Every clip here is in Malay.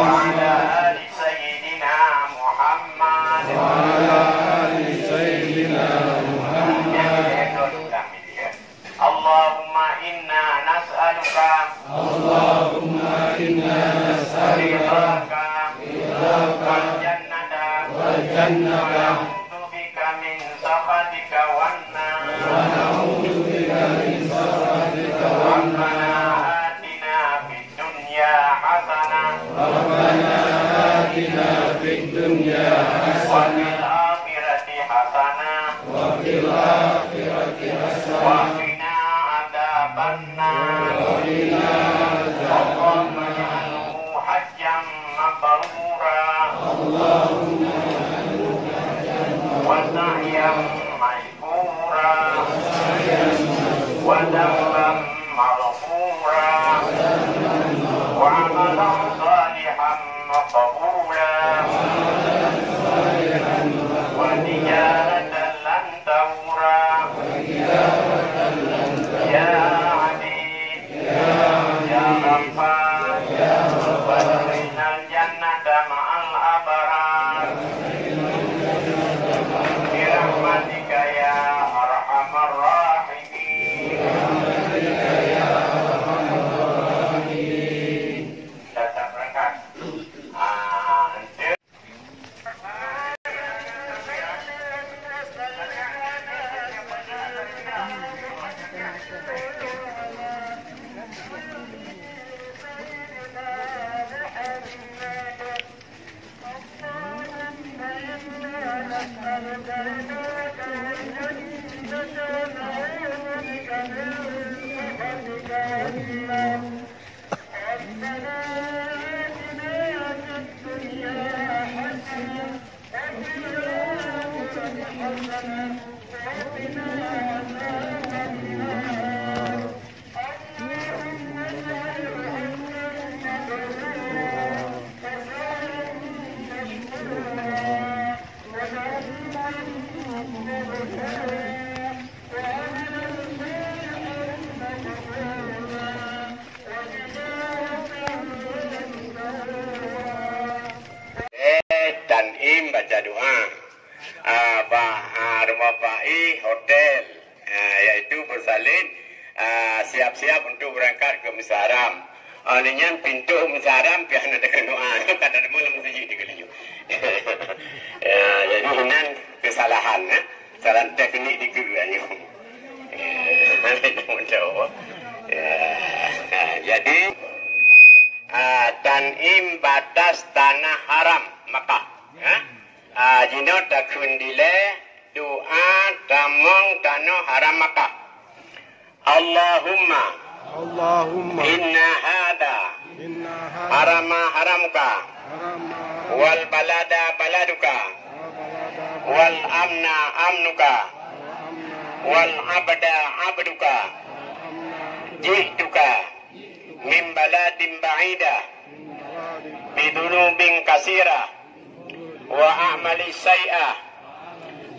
وعلى آل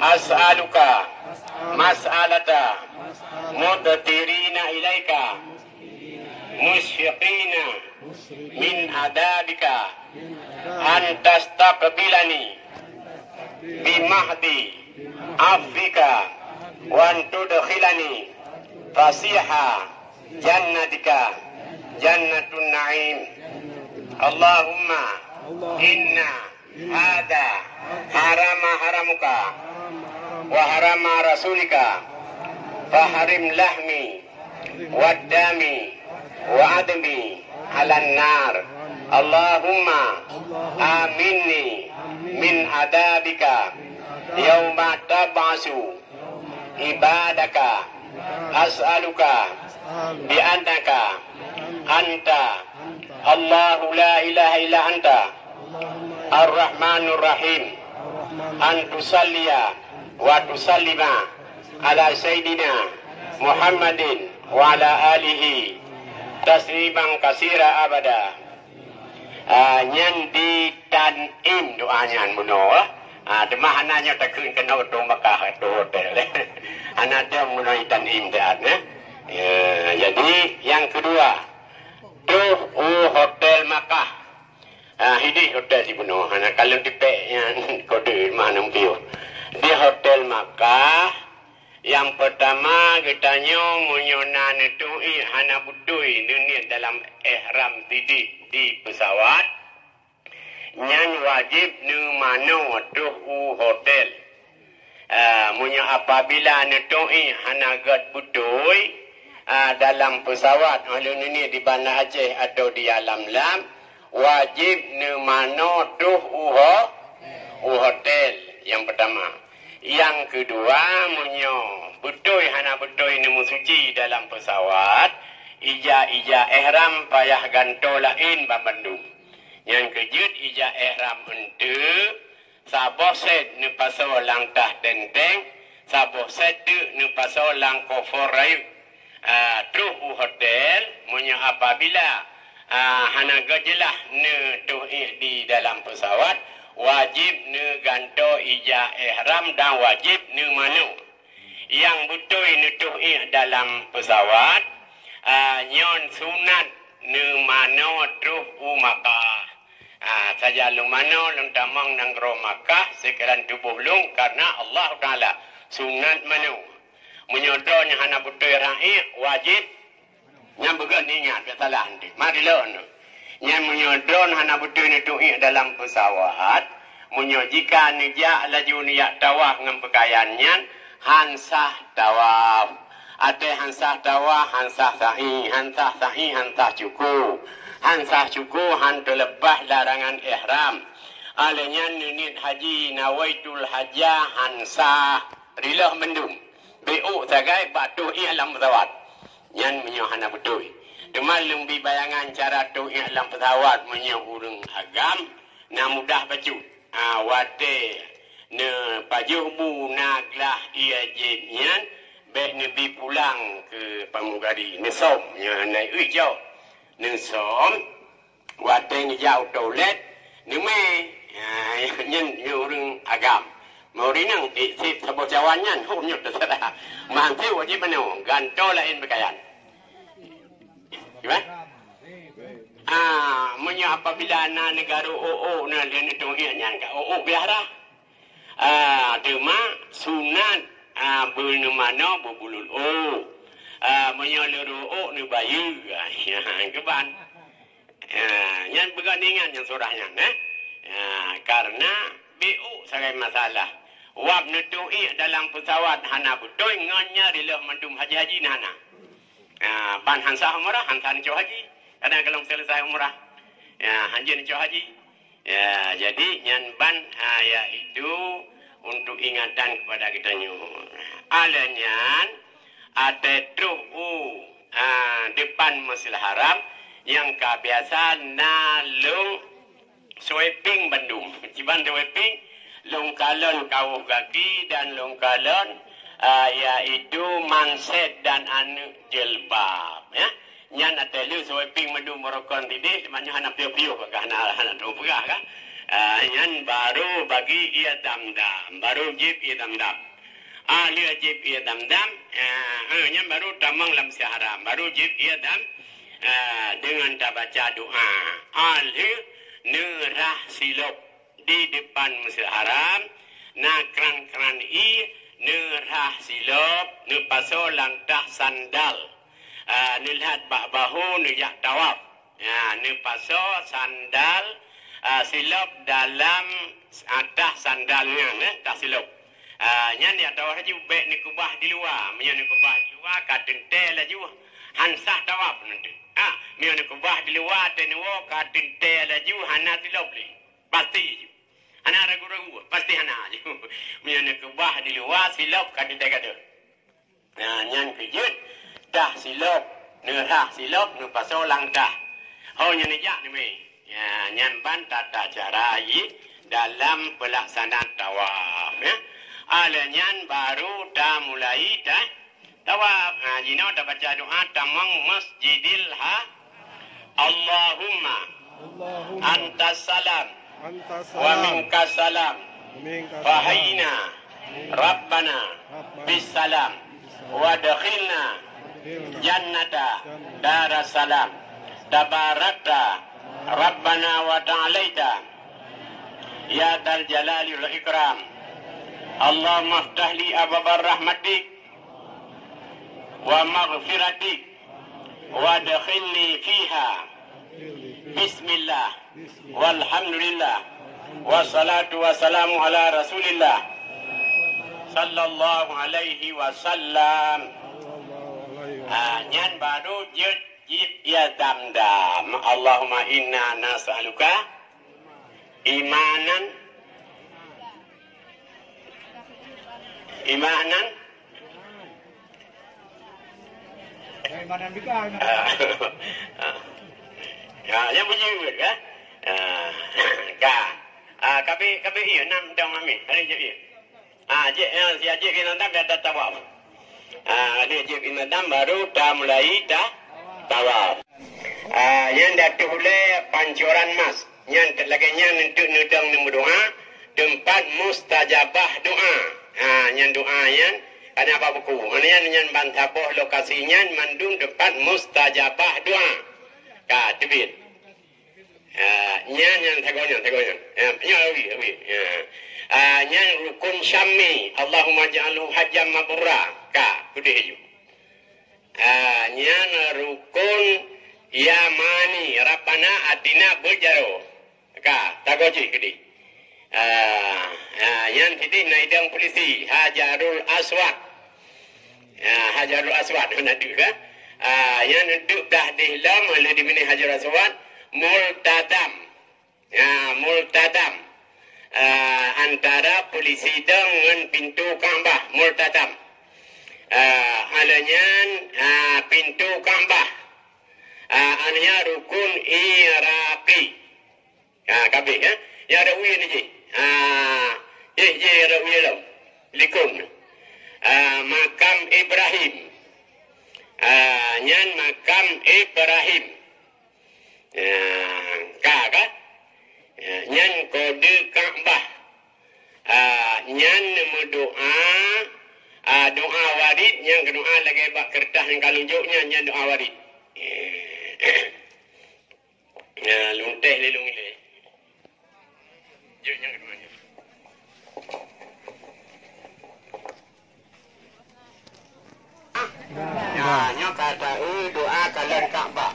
أسألك مسألة مدترين إليك مشفقين من عذابك أن تستقبلني بمهدي عفوك وأن تدخلني فسيح جنتك جنة النعيم اللهم إن هذا حرام حرمك وحرم رسولك فحرم لحمي والدم وعدمي على النار اللهم آمني من عذابك يوم تبعث عبادك أسألك بأنك أنت الله لا إله إلا أنت الرحمن الرحيم أن تصلي وتسلم على سيدنا محمد وعلى آله تسليما كثيرا أبدا Ah, nyan di tan im doanya muno ah demah ananya tak kun kena tu Mekah tu hotel anak dia muno tan im dia ya jadi yang kedua tu oh hotel Makkah. Ah, ini hotel si penuh. Anak kalau dipek yang kode mana mungkin. di hotel Makkah, yang pertama kita munyonan itu i hana budui dunia dalam ihram tidik di pesawat. Nyan wajib nu mano tuh u hotel. Uh, munya apabila netoi hana gad budui uh, dalam pesawat alun ini di Banda Aceh atau di alam lam wajib nu mano tuh u hotel yang pertama. Yang kedua munyo. Betul hana betul. Ini suci dalam pesawat. Ija ija ihram payah gantolain babandung. Yang kejut ija ihram ente. Sabo set ni paso langkah tenteng sabo set tu ni paso langko forai uh, truh u hotel. Munyo apabila uh, hana gajelah ne tu di dalam pesawat wajib ne ganto ija ihram dan wajib ne manu. Yang betul ne tu dalam pesawat uh, nyon sunat ne mano truh u Makkah. Ha, saja lu mano lung tamang nang ro Makkah sekeran tubuh lung karena Allah Taala sunat manu. Menyodonya hana betul ra'i wajib. Bukan ingat salah nanti mari lo yang menyodon hana betul ni tu'i dalam pesawat. Menyojikan nija laju niyak tawaf dengan pakaiannya hansah tawaf. Ada hansah tawaf hansah sahi hansah sahi hansah cukup hansah cukup hantu lepas larangan ihram. Alanya nunit haji nawaitul haja hansah. Rilah mendung. BU sagai batu i'lam pesawat. Yang menyohana betul Demalung bi bayangan cara tu i'lam pesawat menyohurung agam na mudah baju ha, wate ne pajuh bu naglah ia jenyan beh ne bi pulang ke pamugari. Ne som nya nai ui jau ne som wate ni jau toilet ne me nhân urung agam. Maurinang isi sabo jawanyan hu nyut terserah. Manti wajib menu ganto lain bekayan. Gimana? Ah, munya apabila na negara OO na dia ni tu nyan ka OO biara. Ah, dema sunat ah bunu mana bubulul O. Ah, munya luru O ni bayu. Ya, keban. Ah, nyan begandingan yang surahnya, eh? Ah, karena BU sebagai masalah. Wab nutui dalam pesawat hana betul nganya rilah mandum haji-haji nana. Ah, ban hansah umrah, hansah ni haji. Kadang kalau selesai umrah ya haji ni haji. Ya jadi nyan ban ha, ya itu untuk ingatan kepada kita nyu. Alanyan ada truh u ha, depan Masjid Haram yang kebiasaan nalung sweeping Bandung ciban sweeping long kalon kau kaki dan long kalon uh, yaitu manset dan anu jelbab ya. Nyan atelu so ping madu morokon tidi maknya hana pio-pio ka hana hana do pegah ka uh, nyan baru bagi ia damdam baru jip ia damdam. Ah dia jip ia damdam uh, nyan baru tamang lam haram baru jip ia dam uh, dengan tak baca doa. Ali nerah silop di depan masjid haram na kran-kran i nerah silop ne paso langtah sandal uh, nilihat bak bahu nijak tawaf. Ya, ni paso sandal uh, silap dalam atas sandalnya, ne, tak silap. Uh, nya ni tawaf haji baik ni kubah di luar, nya ni kubah di luar kadang tel laju hansah tawaf nanti. Ha, ni kubah di luar tenwo kadang tel laju hana silap li. Pasti. Hana ragu-ragu, pasti hana je. Mia ni kubah di luar silap kadang tel kadang. Nah, nyan kejut dah silap nerah silap nu pasal langkah oh nya ni jak ni me ya nyan ban tata cara yi dalam pelaksanaan tawaf ya. Ala nyan baru dah mulai dah tawaf. Ha jino dah baca doa tamang masjidil ha. Allahumma. antas salam wa minkas salam fahayna rabbana bisalam wa dakhilna jannata darasalam tabarakta ربنا وتعاليت يا ذا الجلال والإكرام اللهم افتح لي أبواب رحمتك ومغفرتك وادخلني فيها Bismillah. Walhamdulillah. Wassalatu wassalamu ala rasulillah. Sallallahu alaihi wasallam. Ha, nyan baru jid jid ya damdam Allahumma inna nas'aluka Imanan. Imanan. Imanan bika Imanan. Ha, ha. Yang bunyi word kan? Ah, ka. Ah, kabe kabe iya nam dong mami. Hari je iya. Ah, je ya si aje kena tak ada tawaf. Ah, dia je kena dam baru dah mulai dah tawaf. Ah, yang dah tu boleh pancuran mas. Yang lagi yang untuk nudang nombor doa tempat mustajabah doa. Ah, yang doa yang ada apa buku? Mana yang yang bantapoh lokasinya mandung tempat mustajabah doa. Ka tibit. Ah, nyan yang tagonya tagonya. Ya, nya lagi lagi. Ya. Ah, nyan rukun syami. Allahumma ja'alhu hajjam mabrura. Ka, kudu hiju. Nyan rukun yamani. Rabbana atina bujaro. Ka, tagoji ah, yang tadi naidang polisi Hajarul Aswad. Hajarul Aswad nak duduk Ah, yang duduk dah di dalam oleh di mana Hajarul Aswad multadam. Ya, multadam. Ah, antara polisi dengan pintu Kaabah multadam. Ah, alanya ah, pintu Kaabah. Ah, alanya rukun Iraqi. Ah, kabeh ya. Ya ada uya ni je. Ah, je je ada uya lau. Likun. Ah, makam Ibrahim. Ah, nyan makam Ibrahim. Ah, ka ka. Ah, nyan kode Kaabah. Ah, nyan nemu doa ah, doa warid yang doa lagi bak kertas yang kalunjuknya nyan doa warid. Ya, lunteh lelung le. Jom yang kedua Ya, nyo kata eh doa kalian Kaabah.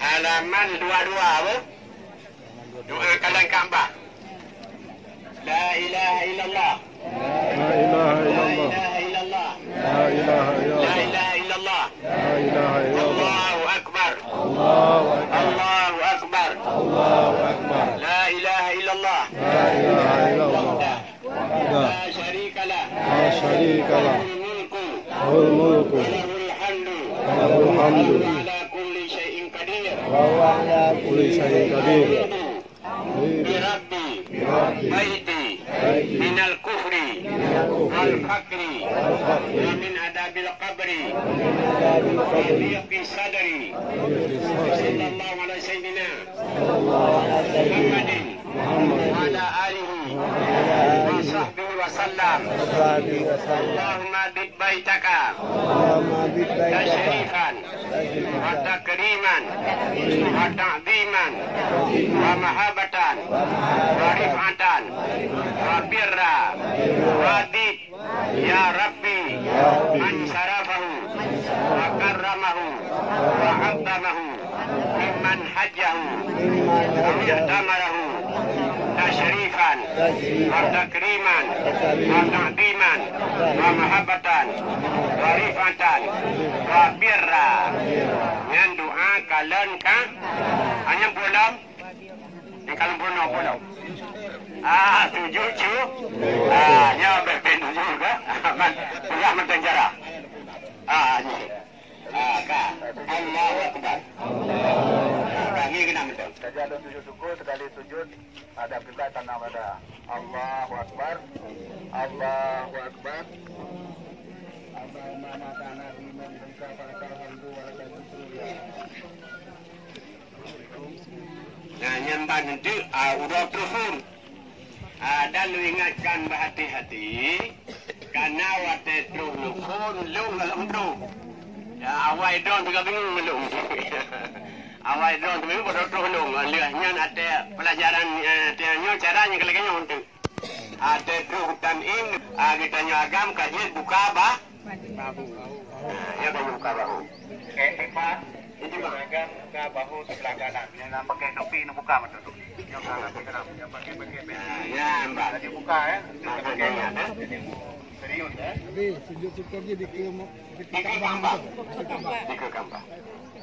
Halaman dua-dua apa? Doa kalian Kaabah. La ilaha illallah. La ilaha La illallah. ilaha illallah. La ilaha La illallah. La ilaha illallah. Allahu akbar. Allahu akbar. Allahu akbar. Allahu akbar. La ilaha illallah. La ilaha illallah. Wahdah. La syarika lah. La syarika lah. Lahul mulku. Lahul mulku. wa lahul hamdu. Lahul hamdu. Wa ala kulli syai'in qadir. Wa huwa ala kulli syai'in qadir. بربي بيتي Baiti. من الكفر والفقر ومن عذاب القبر وضيق صدري صلى الله على سيدنا محمد وعلى آله وصحبه وسلم اللهم بك بيتك تشريفا وتكريما وتعظيما ومحبة ورفعة وبرا وذب يا ربي من شرفه وكرمه وعظمه ممن حجه واعتمره تشريفا وتكريما وتعظيما ومحبة ورفعة وبرا yang doa kalian kan hanya pulau yang kalian pulau pulau ah tujuh cu ah nya berpen juga man punya mentenjara ah ni ah ka Allahu akbar kami kena mentung Jadi ada sujud syukur sekali sujud ada kita tanam pada Allahu Akbar Allahu Akbar Allahumma matana iman dan kafar alhamdu wa lakal Nah, nyamban itu uh, udah telefon. Uh, dan lu ingatkan berhati-hati. Karena waktu telefon lu dalam tu. Ya, awal drone tu bingung melung. awal drone tu bingung bodoh terus melung. Lihatnya ada pelajaran eh, tiangnya caranya kalau kayaknya untuk ada tu hutan ini ah, kita agam kaji buka bah. Ya kaji buka bahu. Okey, Pak. Itu bahagian buka bahu sebelah kanan. Yang nak pakai topi ni buka betul tu. Yang kanan sekarang. Yang pakai pakai baju. Ya, mbak. Jadi buka ya. Pakai kayaknya, ya. eh. Serius ya. Tapi sejak tu pergi di ke Di ke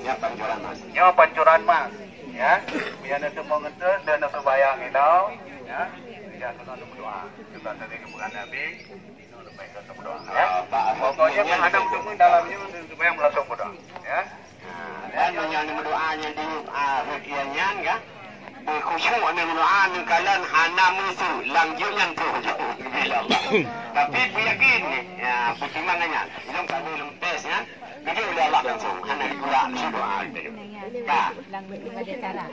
Ya, pancuran mas. Yo pancuran mas. Ya. Biar nanti mau ngetes dan nanti bayang itu. Ya. Ya kena berdoa. Juga tadi kebukan Nabi. Berdoa. Ya. Ah. Pokoknya menghadap temu dalamnya supaya melangsung berdoa. Ya. Dan yang berdoanya di akhirnya kan. Khusyuk ni berdoa ni kalian hana musuh lanjutnya tu. Bila Allah. Tapi yakin ni. Ya, pertimbangannya. Ini kalau belum tes ya. Jadi oleh Allah langsung. Ni doa itu. Ya. lang ada cara.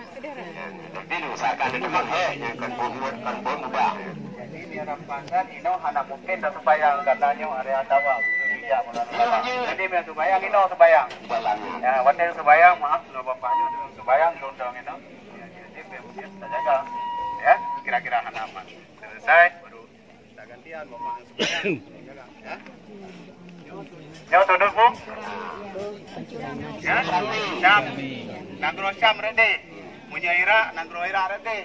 Jadi usahakan itu kan eh yang kan buat kan buat mudah. Jadi diharapkan ino hana mungkin dan sebayang katanya area tawaf. Tidak mulai Jadi biar sebayang ino sebayang. Ya, waktu sebayang maaf lo bapaknya sebayang londong itu. Ya, jadi mungkin kita jaga. Ya, kira-kira hana aman. Selesai baru kita gantian bapak yang sebayang. Ya. Yo duduk bu. Ya, Syam. Nagro Syam ready. Punya Ira, Nagro Ira ready.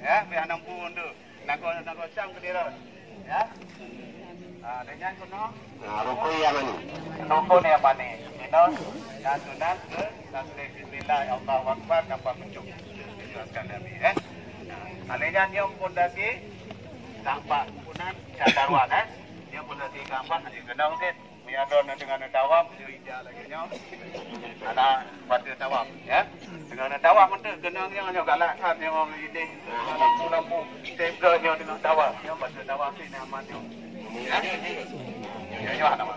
Ya, biar enam puluh untuk. Nagro Nagro Syam ke dia. Ya. Ah, dengan kuno. Nah, rukun yang mana? Rukun yang mana? Ino, dan sunat ke, dan sudah bismillah, Allah Akbar, nampak kucuk. Jelaskan Nabi, eh. Alihnya nyom pondasi, nampak kunan, cadarwan, eh. Nyom pondasi gambar, nanti kenal ke. Miadon dengan tawam, ija lagi nyom. Ada pada tawam, ya. Dengan tawam itu kenal yang nyom galak, kan yang orang ini. Lampu-lampu, tega nyom dengan tawam. Nyom pada tawam ini aman nyom. Ya. Ya, ya, nama.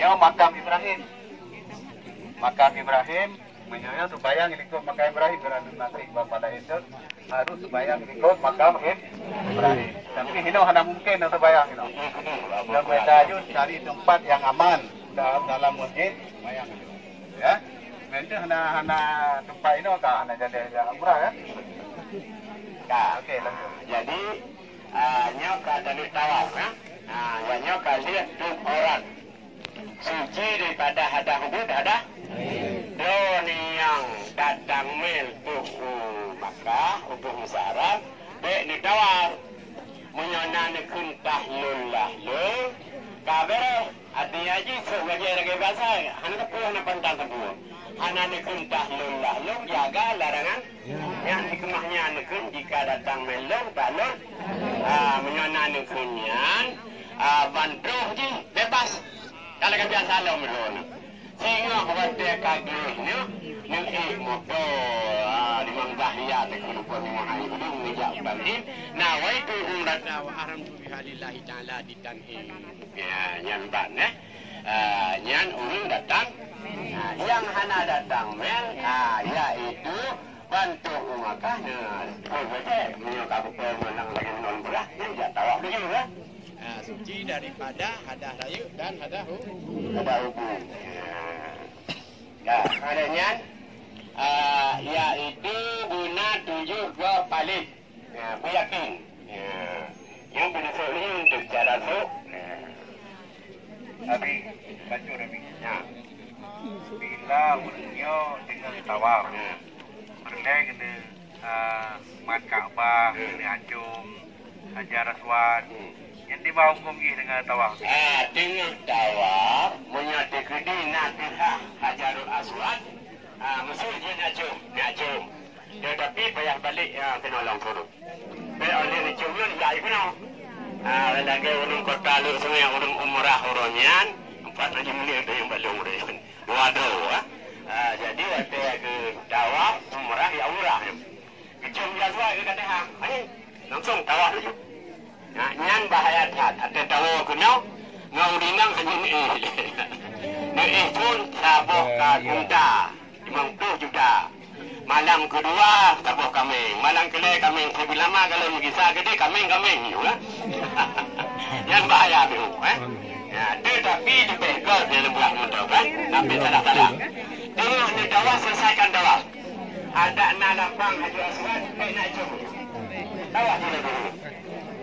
Ya makam Ibrahim. Makam Ibrahim menyonya supaya ngikut makam Ibrahim berada nanti pada itu harus supaya ngikut makam Ibrahim. Tapi ini hanya mungkin untuk bayang ini. Dan mereka aja cari tempat yang aman dalam dalam masjid bayang itu. Ya. Nanti hanya hanya tempat ini kan hanya jadi jadi umrah ya. Nah, Okey, lanjut. Jadi, uh, nyoka tadi tawaf, ya. Nyoka lihat tu orang suci daripada hada hudud ada. Doni yang datang mil tu uh, Makkah, untuk Musarab, dek ni tawaf. Menyona ni kuntah lullah lu. Kabere, artinya aja sebagai lagi bahasa, hanya kepuh na pantang kepuh. Kuntah lullah lu, jaga larangan. Yang dikemahnya nekun jika datang melon balon ah menyona nekunyan ah bantu je. Bebas. Kalau kan biasa lo melon sehingga kawate kagihnya nuki moto ah di mang dahlia te kuno pun mahai ini ngejak balin nah wa itu umrat wa haram tu bihalillahi taala di tanhi ya nyan ban eh Ah, nyan urung datang. Nah, yang hana datang mel. Ah yaitu bantu umakah nah kau baca punya kabu menang lagi non belah yang dia tahu begitu kan Nah, suci daripada hadah raya dan hadah hu. ada hukum ya adanya uh, yaitu guna tujuh ke palit ya yakin ya yang benar ini untuk cara su Abi, baca Abi. ya Bila bernyo dengan tawaf. Berlai kena uh, mat Kaabah, kena acung, hajar aswad. Yang di bawah hukum gih dengan tawaf. Ah, tengah tawaf menyati kedi nabiha hajarul aswad. Ah, mesti dia nak cium, nak cium. Tetapi payah balik ya kena orang suruh. Payah oleh ni jai kena. Ah, lagi urung kota lu semua yang urung umrah urunyan. empat aja menit ada yang balung dia. Dua dua. ah. Ah, jadi waktu ke tawaf umrah ya umrah. Kecum jazwa ke kata. Ani langsung tawaf dulu. Nah, nyan bahaya tat. Ada tahu kuno. Ngau dinang hanya ni. Ni pun sabuh ka juta. Imam tu juta. Malam kedua tabuh kambing. Malam kedua kambing lebih lama kalau mengisah gede kambing kambing juga. Yang bahaya tu, eh. Ya, tetapi lebih ke dia lebuat mudah kan? Tapi salah salah. Tengok ni dawah selesaikan dawah. Ada nak lapang Haji Aswad, eh nak jumpa. Dawah dulu dulu.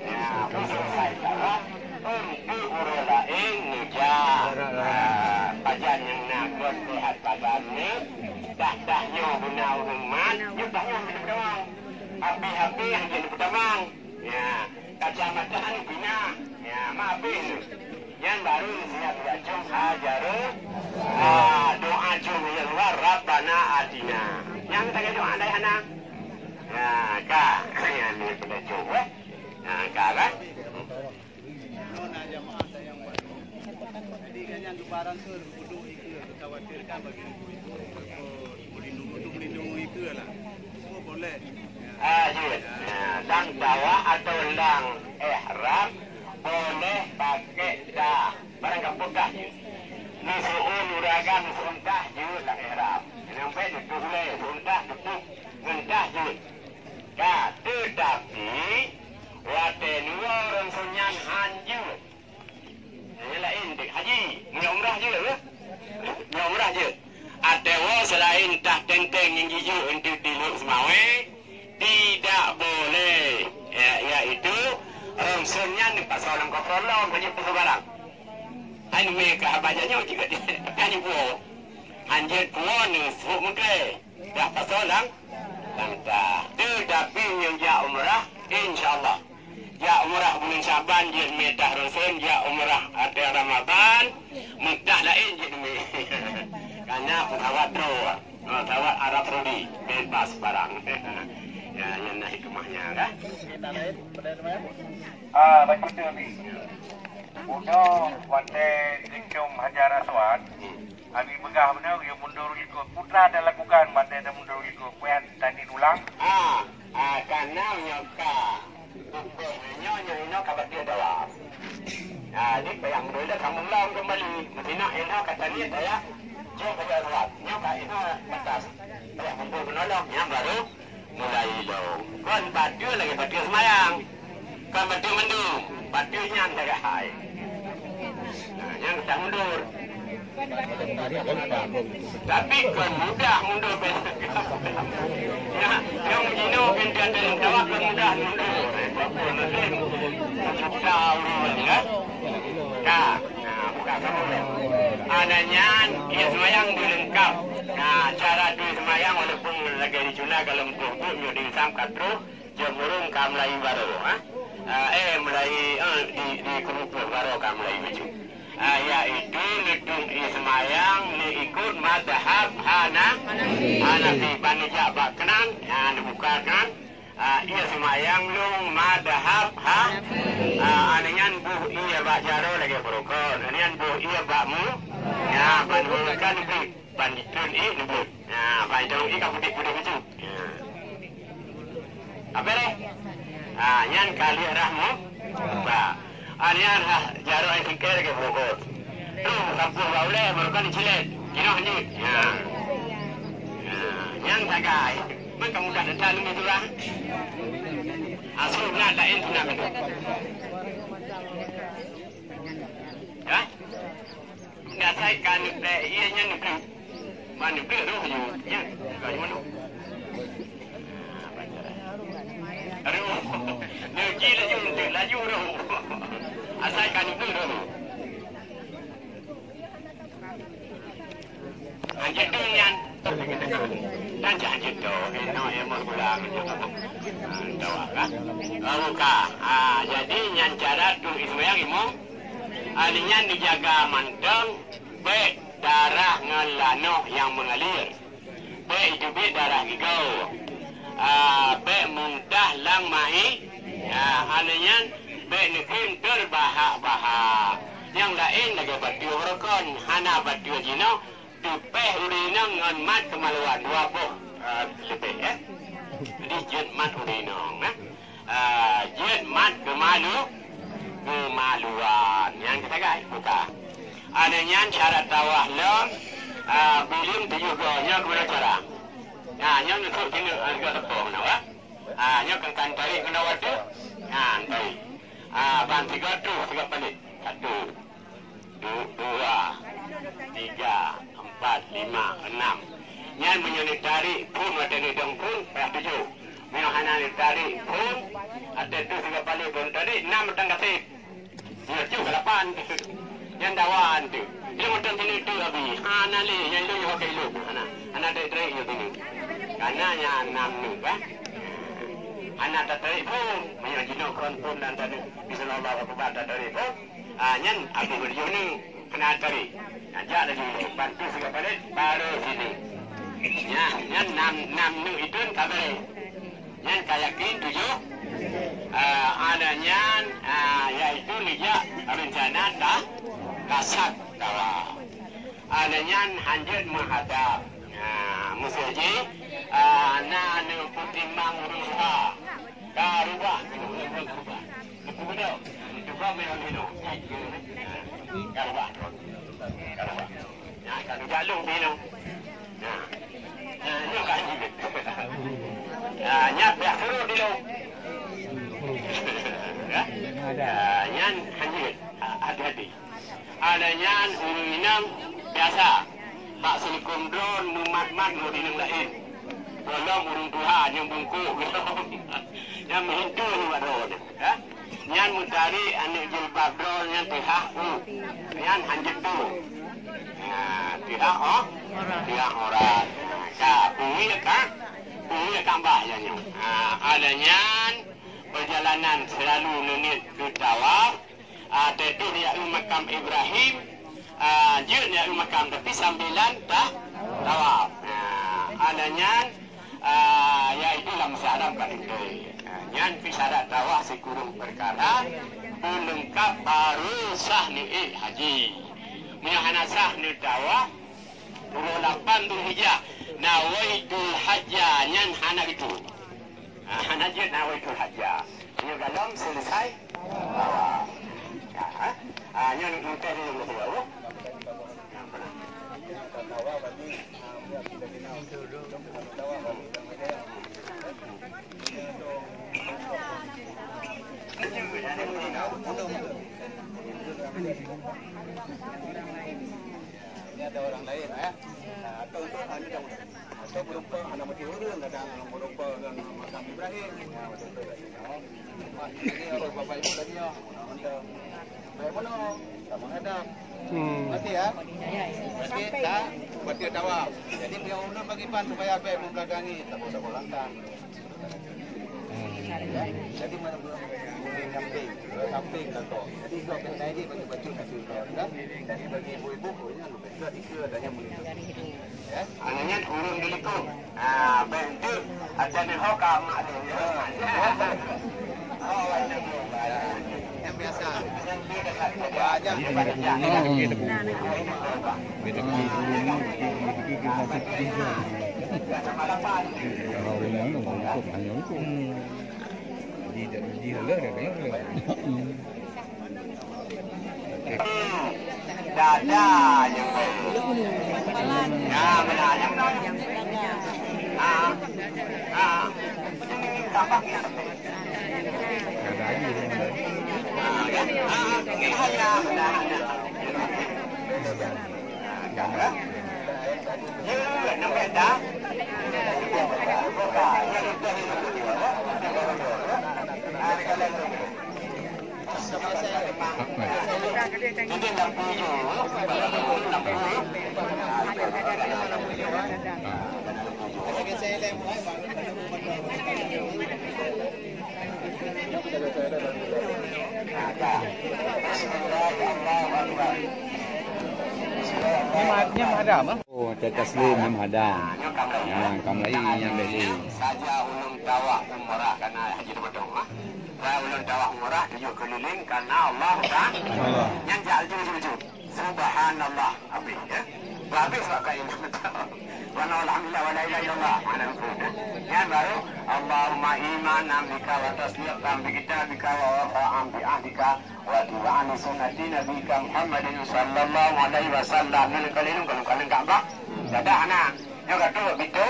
Ya, selesai dawah. Untuk urut lain nujah. Pajan yang nak buat lihat pagan ni. Dah-dahnya guna umat. Nyubahnya hidup dawang. Api-api yang jadi pertamang. Ya, kacamataan bina. Ya, maafin. Yang baru siap beracung hajaru. Ah, doa cum yang luar Rabbana atina. Yang tak doa ada anak. Ya, kak. Ya, ni pada cum. Eh. Ya, kak kan? Jadi kan yang barang tu duduk ika kekhawatirkan bagi melindungi melindungi ika lah. Semua boleh. Ah, ya. Lang dawa atau lang ihram boleh pakai dah. Barang kampung dah je. Ni suun uragan suntah je lang ihram. Nampak ni tu boleh suntah tu ngentah je. Ka, tetapi wate orang sunyan hanju. Ini lain dek haji, ni umrah je ke? Ni umrah je. Ada wa selain tah tenteng yang hijau untuk diluk semawe tidak boleh ya, iaitu orang sunyan ni pasal orang kokolong punya barang. Ini mereka banyaknya juga dia hanya buah. Anjir buah ni sebut muka. Dah pasal orang Langkah. Tetapi yang ya umrah, insyaAllah. Ya umrah bulan Syaban dia metah Rasul, ya umrah ada Ramadan, mentah lain je demi. Karena pesawat doa, pesawat Arab Saudi, bebas barang. ya, yang nak hikmahnya kan? Ah, baca tu ni. Uno wante dikum hajar aswad. Abi begah benar yang mundur ikut putra ada lakukan mande ada mundur ikut puan tadi ulang. Ah, ah, karena nyoka. Nyonya ini kabar dia dalam. Ah, ini yang boleh kamu ulang kembali. Mesti nak enak kata dia saya. Jom kerja suat. Nyoka ini batas. Yang kumpul penolong. Yang baru mulai lo. Kon batu lagi batu semayang. Kon batu mendung. Batu yang tak hai. Nah, yang tak mundur. Tapi kan mudah mundur besok. Ya, yang jino kan dia ada yang kan mudah mundur. Urut ya. Kak, nah, buka kamu deh. Ananya, ia semayang dilengkap. Nah, cara tu semayang walaupun lagi di Cina kalau mengkumpul, nyo di Sam katru, jemurung kam Melayu baru. Ha? Uh, eh, Melayu, uh, di, di baru kam Melayu baju. Uh, yaitu ledung ismayang ni ikut madhab hana hanafi panijak baknan yang dibukakan uh, ia semayang lung madhab ha. Uh, anian buh iya bak jaro lagi berukun anian buh iya bak mu. Ya panhulkan bi panditun i nubut ya panjang i kamu dik budak itu apa ni? Ah nyan kali rahmu. Ba anian ha jaro ai singkir lagi berukun tu kampung baule merukan cilet. Kino hanya ya. Yang tagai man kamu dah datang ni tu lah asal nak lain tu nak ya? Nak saya kan nak ia nya nak mana ke tu hanya ya kau mana. Aduh, lagi laju, laju tu. Asal kan itu tu. Anjir tu yang dan jangan tu, eno emo pulang tahu kan? Oh, ka. Ah, jadi yang cara tu ismayang imam, alinya dijaga manteng, baik darah ngelano yang mengalir, baik juga darah gigau, ah, baik muntah lang mai, ah, alinya baik nikin terbahak-bahak. Yang lain lagi batu rokon hana batu jino dupeh urinang ngan mat kemaluan dua boh uh, lebih eh. Jadi jet mat urinang eh. Uh, jet mat kemalu kemaluan. Yang kita guys buka. Yang syarat tawah lo uh, belum tu juga nya guna cara. Nah nya untuk kini agak tepung nawa ah nya kan kan tarik kena waktu nah tarik ah ban tiga tu tiga pelit satu dua tiga empat lima enam Nyan menyulit tarik pun ada ni dong pun payah tujuh. Menyuhana ni tarik pun ada tu tiga balik pun tadi enam datang kasih. Dia juga lapan. Yang dawan tu. Dia macam sini tu abi. Ha nali yang lu yang lu. Ana ana ada tarik yang sini. Karena yang enam ni kan. Ana tak tarik pun. Menyuhana jino kon pun dan tadi. Bismillah Allah tak tarik pun. Ah nyan aku berdua ni kena tarik. Ajak lagi bantu segala balik baru sini. Ya, yan nam nam nu itu tak boleh. Yan kayakin tujuh. Uh, ada uh, yaitu liya rencana dah kasat kawa. Ada yan hanjut menghadap. Uh, musuhji uh, na nu putimang rusa. Karubah. Karubah. Karubah. Cuba minum minum. Karubah. Karubah. Kalau jalur minum. Ini kan juga. Ah, nyat ya suruh dulu. Ya, nyan biasa. Hak selikum drone numat-mat nu dinang lain. Belum urung tuha yang bungkuk. Yang menghintu ni wadon. Ya. Nyan mutari anak jilbab drone yang tihah. Nyan hanjit tu. Ya, tihah oh. Tihah orang. Ka bumi ka bumi kambah yang yang adanya perjalanan selalu menit ke tawaf ada tu dia makam Ibrahim dia dia makam tapi sambilan tah tawaf adanya ya itu dalam syarat paling yang syarat tawaf sekurang perkara pelengkap baru sah ni eh haji Menyahana sah ni tawaf Puluh lapan tu hijah nawaitul hajja nyan hana itu. Hana je nawaitul hajja. Ini galam selesai. Ah, nyan kita ni dulu tahu. Ini ada orang lain eh. Atau hanya jauh. Atau berupa anak mati urung kadang berupa dengan makam Ibrahim. Ya betul betul. Mak ini orang bapak ibu tadi ya. Baik mana? Sama hadap. Hmm. Mati ya. Mati tak. Mati tawaf. Jadi punya ulun bagi pan supaya baik mengkagangi tak boleh bolangkan. Jadi mana belum samping, samping contoh. Jadi kalau kena naik ni bagi baju kasih kan. Jadi bagi ibu-ibu punya lu besar itu adanya mulai. Ya. Anaknya urung dulu tu. Ah, bentuk ada ni hoka mak dia. Oh, ada Yang biasa. Banyak. Kalau hanya. Di di dia. Dada yang Ya, benar yang Ah, ah. Tambah ya. Ada lagi ada. Ah, ya. Ah, hanya benar. Ya. Ya, nampak dah. Buka, yang itu Ah, kalau itu. Jadi nak puju, nak puju. Lagi saya lem mulai Nyemadnya ada apa? Oh, tetas lim yang ada. Yang kamu lagi yang beli. Saja ulun tawah umrah karena haji ah. Saya ulun tawah umrah tujuh keliling karena Allah kan. Yang jal jujur subhanallah. Habis ya? Habis tak kain wa alhamdulillah wa la ilaha illallah. Rukun yang baru Allahumma imanan bika wa tasdiqan bi kitabika wa wafa'an bi ahdika wa tiba'an sunnati nabika Muhammadin sallallahu alaihi wasallam. Ni kali ni kalau kalian Ka'bah dadah anak yang kedua begitu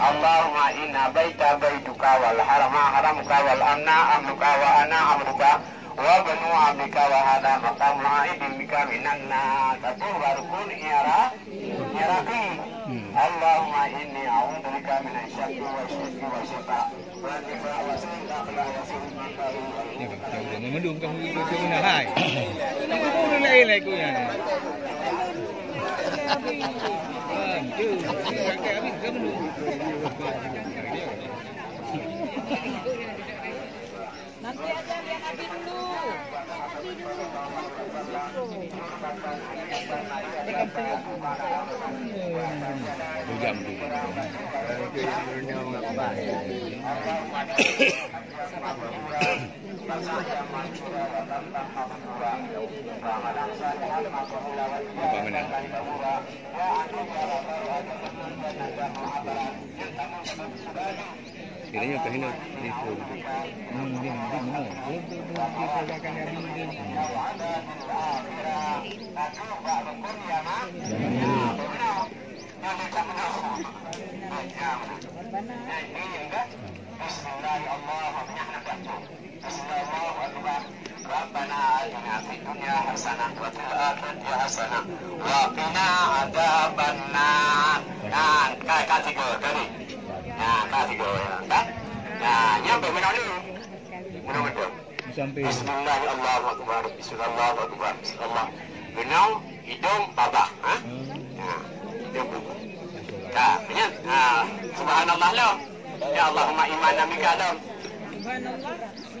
Allahumma inna baita baituka wal harama haramuka wal amna amnuka wa ana amruka wa banu amrika wa hada maqam la'ibin bika minan nas Tatul barukun ya Rab ya Rabbi Allahumma inni a'udhu bika min asyaki wa syaki wa syaka wa nifa wa sayyidah wa kan jangan memendung kamu itu tu nak hai. Aku lain lagi aku yang. Nanti aja lihat Abi dulu. Dua jam tu. Kiranya sini telefon tu. Hmm, dia dia mana? Dia dia dia dia akan ada dia. ربنا آتنا في الدنيا حسنة وفي الآخرة حسنة وقنا عذاب النار. Nah, kah kah tiga kali. Nah, kah tiga ya. Dah. Nah, nyampe mana ni? Mana betul? Sampai Bismillahirrahmanirrahim. Bismillahirrahmanirrahim. Bismillah. Benau, hidung, babak. Ha? Ha. Hidung babak. Tak, ingat? Ha. Subhanallah lah. Ya Allahumma iman namika lah. Subhanallah.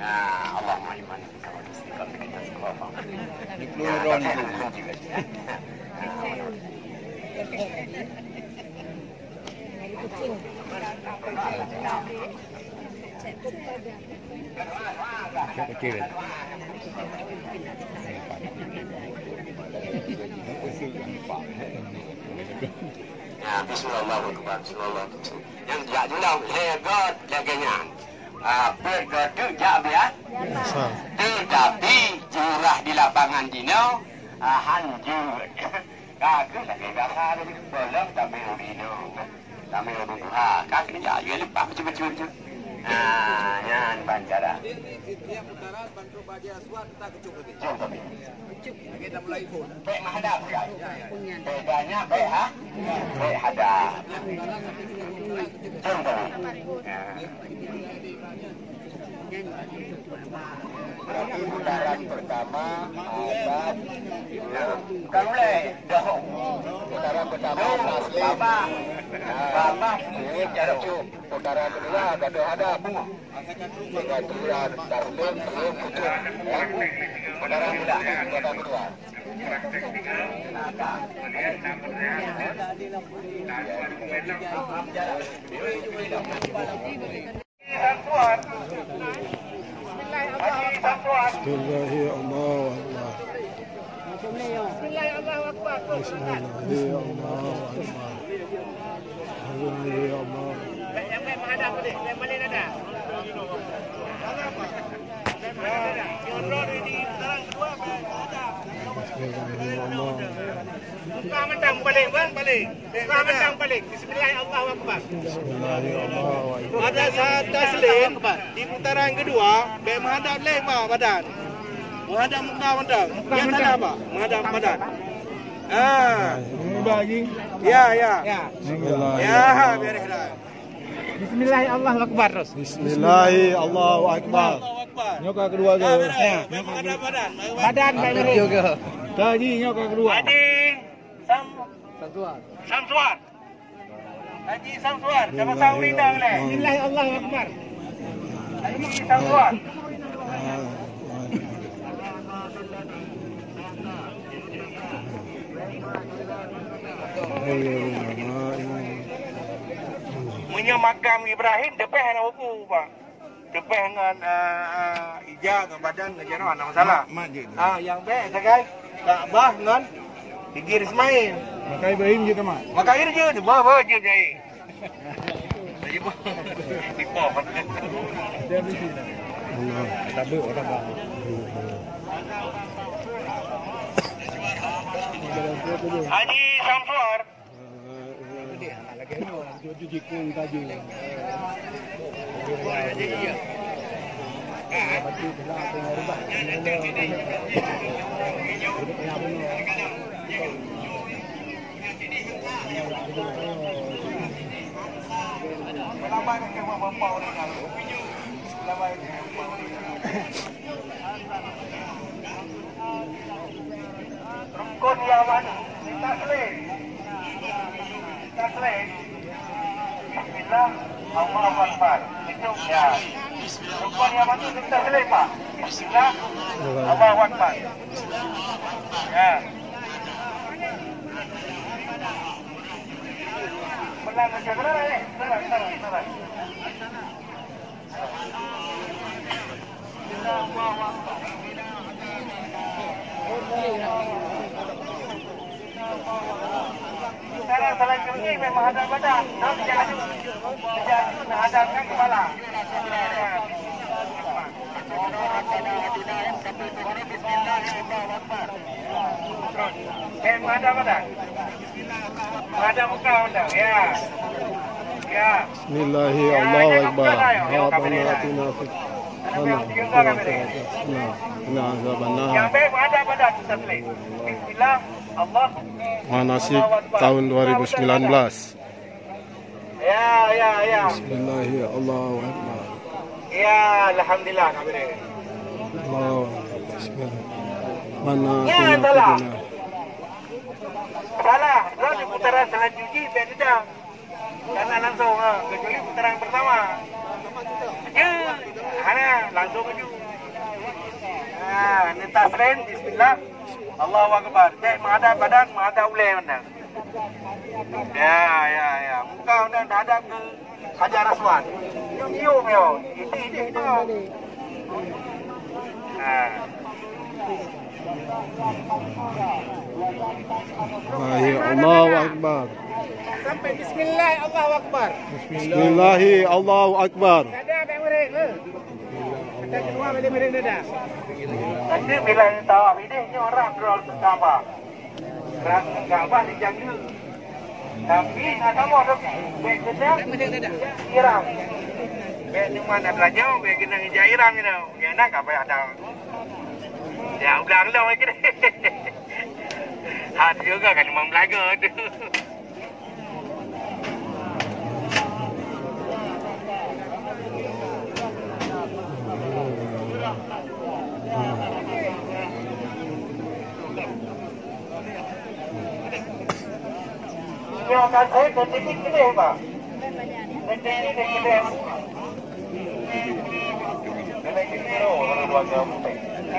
Ah, kalau istiqam kita ron tu. Cak kecil. Bismillahirrahmanirrahim. Bismillahirrahmanirrahim. Yang dia julang legot laganya. Bergodu jak biar. Tetapi jurah di lapangan dino ah, hancur. Kaki lagi bahasa ni belum tapi dino. Tapi dino. Ha, kaki ni ya lepas macam-macam. Ah, yang bancara. Setiap putaran bantu baja suat tak kecup lagi. Jom tapi. Lagi dah mulai phone. Baik mahadap ya. Bedanya baik ha? Baik hadap. Berarti putaran pertama hadap. Bukan boleh. Putaran pertama taslim. Baba. Ini cukup. Putaran kedua gaduh hadap. Tiga tujuan taslim belum kucuk. Ya. Putaran kedua. Putaran kedua. Satuan. Haji Satuan. Bismillahi Allahu Akbar. Bismillah Allahu Akbar. Bismillahi Allahu Akbar. Bismillahi Allahu Yang baik menghadap balik. Yang balik ada. Bismillahi Allahu Buka mentang balik bang balik. Buka mentang balik. Bismillah Allahu Akbar. Bismillahi Allahu Akbar. Pada saat di putaran kedua, baik menghadap lebar badan. Menghadap muka badan. Yang sana apa? Menghadap badan. Ah, Bagi. ya ya. Ya, beres dah. Bismillahi Allahu Akbar. Allahu Akbar. Nyoka kedua Ya, ke? beres. Baik menghadap badan. Badan baik juga. Tadi nyoka kedua. Ading. Samsuar. Haji Samsuar. Siapa tahu Rindang ni? Bismillah Allahu Akbar. Haji Samsuar. Punya makam Ibrahim depan nak buku pak. Depan dengan uh, uh, ija dengan badan dengan jarak tak masalah. Ah yang baik sekai Kaabah dengan Gigi Ismail. Maka Ibrahim je tamat. Maka air je tu bawa je jai. Jadi apa? Tipu? Dia di sini. Tak ber, tak ber. Haji Samsuar. Dia jikung taju. Kan. Ya. Ya. Badan. Tak bisa aju. Bisa aju nak hadapkan kepala. Eh, ada badan. Ada muka undang, ya. Ya. Bismillahi Allahu Akbar. Rabbana atina fid dunya hasanah wa azaban Yang nar. baik ada badan kita tulis. Bismillah, Allah. Manasik tahun 2019. Ya, ya, ya. Bismillahi Allahu Akbar. Ya, alhamdulillah kami ni. Allahu Akbar. Bismillah. Mana Ya, salah. kalau di putaran selanjutnya biar tidak. Karena langsung ha, kecuali putaran pertama. Ya, hana langsung maju. Ah, ni tasren bismillah. Allahu akbar. Cek menghadap badan, menghadap ulai mana. Ya, ya, ya. Muka anda hadap ke Hajar Aswan. Cium yo. Ini ini itu. Ah. Bismillahi Allahu Akbar. Sampai Bismillah Allahu Akbar. Bismillahi Allahu Akbar. Ada apa yang merek? Kita kedua boleh merek dah. Nanti bila ni tawaf ini ni orang berol Kaabah. Orang Kaabah dijaga. Tapi nak tahu baik kena iram. Baik ni mana belajar baik kena ngejar iram ni tau. Nak apa ada. Ya ulang lah lagi ni. Hati juga kan memang belajar tu. Yang akan saya ketik kedai pak. Ketik kedai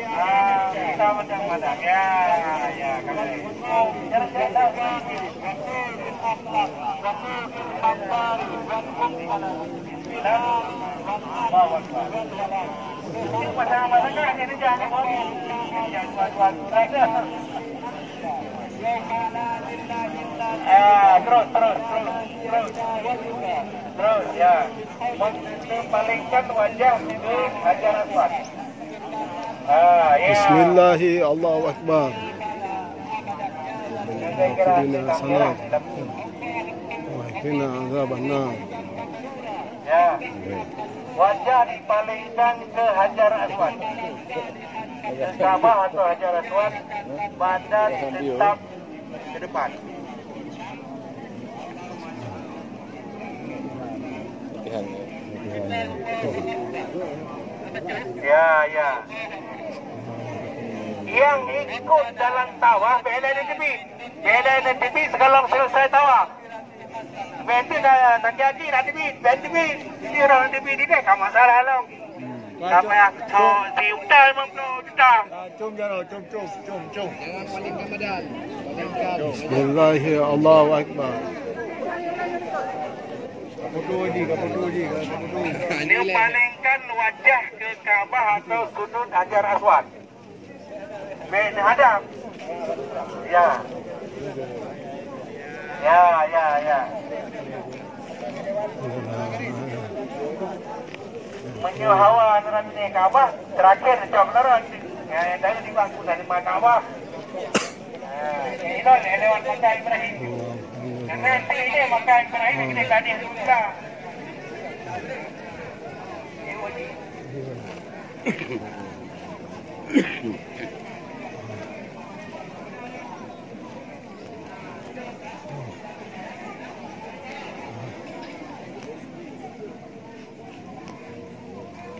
kita macam mana? Ya, ya. Terus, terus, terus, terus, ya. Palingkan wajah itu hajar aswad. Ah, ya. Bismillahi Allahu Akbar. Kita salam. nar. Ya. Wajah dipalingkan ke Hajar Aswad. Kaabah atau Hajar Aswad. Badan tetap ke depan. Ya, ya. Yang ikut dalam tawaf beda di tepi. Tepi sekarang selesai tawaf. Benda dah nak jadi nak tepi, benda tepi. Ini orang tepi ni dek, kamu masalah lah. Kamu yang cok, si udah memang kau kita. Jom jangan, jom, jom, jom, jom. Bismillahi Allahu Akbar. Foto lagi, kau foto lagi, kau foto lagi. Dia palingkan wajah ke Kaabah atau sudut Hajar Aswad. Baik, hadap. Ya. Ya, ya, ya. Menyu hawa antara ni Kaabah terakhir jom lorong. Ya, yang tadi di bangku dari Kaabah. Ini dah lewat kota Ibrahim. Nanti ini makan Ibrahim kita tadi juga. Kau ini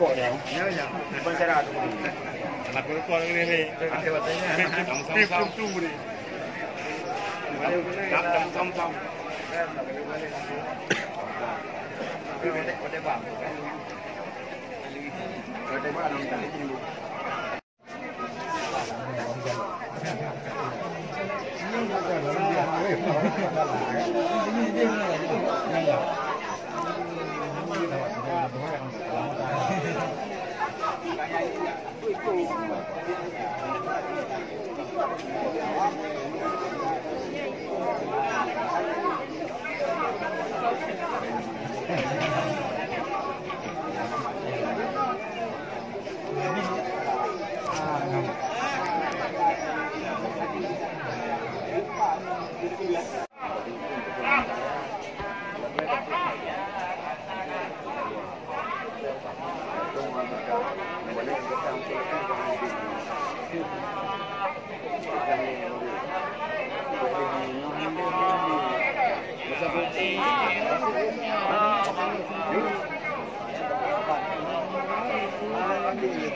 mana dong? Pertanyaan, pertanyaan, yang Anak aku rekod ni ni. Ada katanya. Pip 何? Pip tu ni.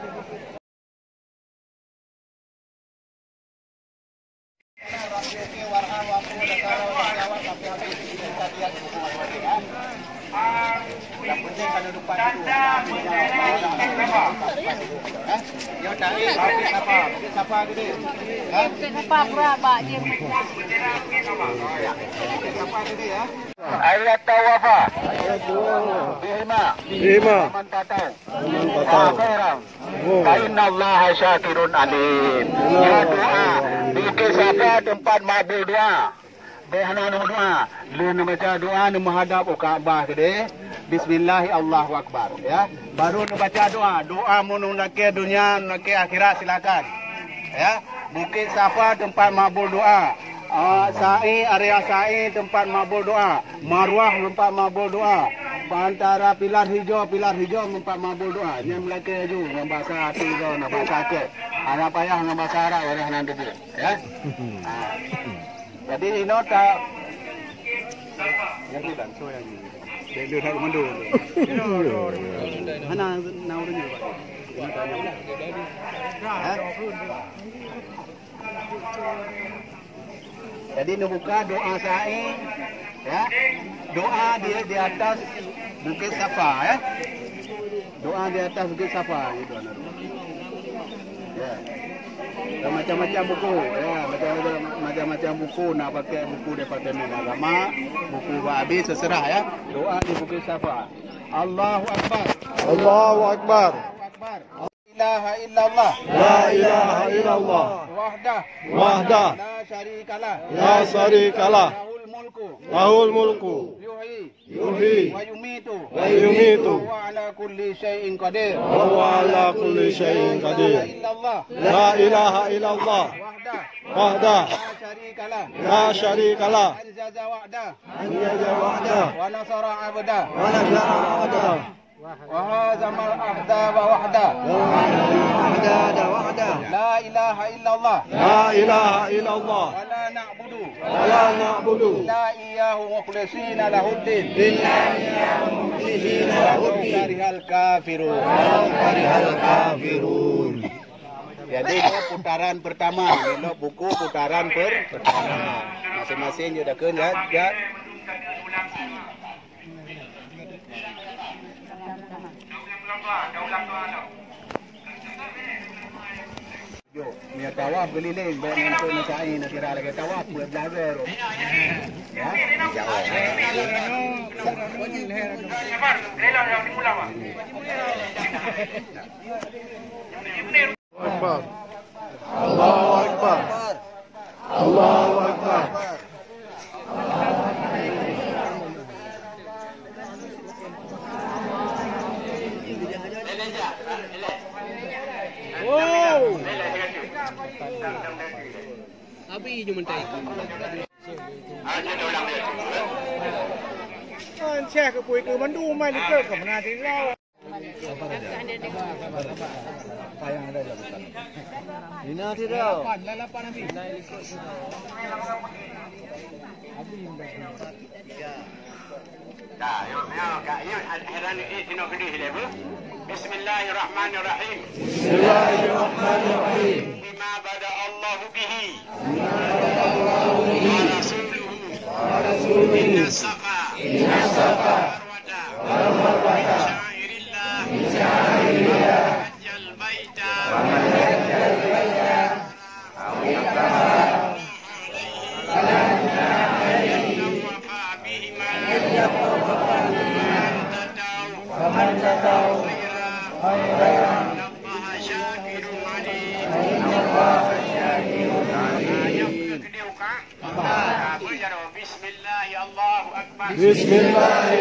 Nak jam jam. Kenapa berapa dia Ayat tatau. Akhiram. Oh. Inna Allah syakirun alim. Ya doa. Tempat mabul doa. Behana no doa. Lu nak baca doa nak menghadap ke Kaabah dia. Bismillah Akbar ya. Baru baca doa. Doa munung nak ke dunia nak ke akhirat silakan. Ya. Bukit Safa tempat mabul doa. Uh, sa'i area sa'i tempat mabul doa. Marwah tempat mabul doa. antara pilar hijau pilar hijau empat mabul doa. Ini Melaka ju dengan bahasa hati tu nak bahasa Aceh. Ana payah dengan bahasa Arab orang nanti. Ya. Ha. Jadi ini tak yang kita so yang. Dia dia tak mandu. Mana nau dia ni? Jadi ni buka doa sa'i ya. Doa dia di atas Bukit Safa ya. Doa di atas Bukit Safa itu anak Ya. Dan macam-macam buku ya, macam-macam macam-macam buku nak pakai buku Departemen Agama, buku Wahabi seserah ya. Doa di Bukit Safa. Allahu Akbar. Allahu Akbar. Akbar. La ilaha illallah. La ilaha illallah. Wahdah. Wahdah. La syarikalah. La syarikalah. Lahul mulku. Lahul mulku. Yuhyi. Yuhyi. Wa yumitu. Wa yumitu. Wa ala kulli syai'in qadir. Wa ala kulli syai'in qadir. La ilaha illallah. Wahdah. Wahdah. La syarikalah. La syarikalah. Anzaza wahdah. Anjaza Wa hazamal ahda wa wahdah. Wahdah wahdah. La ilaha illallah. La ilaha illallah. Wa la na'budu. Wa la na'budu. illa iyyahu mukhlishina lahuddin. Illa iyyahu mukhlishina lahuddin. Karihal kafirun. Karihal kafirun. Jadi ini putaran pertama, ini buku putaran per pertama. Masing-masing dia dah kena ya. Yo, ni tawaf keliling baik nanti nak cari nak kira lagi tawaf buat belajar. Ya. Akbar. Allahu Akbar. Allahu Akbar. Share ke kuih ke mandu mai ni ke ke mana di lau. Dina tidak. Dah, yo, yo, kak, yo, heran eh tino gede hilebu. Bismillahirrahmanirrahim. Bismillahirrahmanirrahim. Bima bada Allah bihi. Wa rasuluhu. Inna Bismillah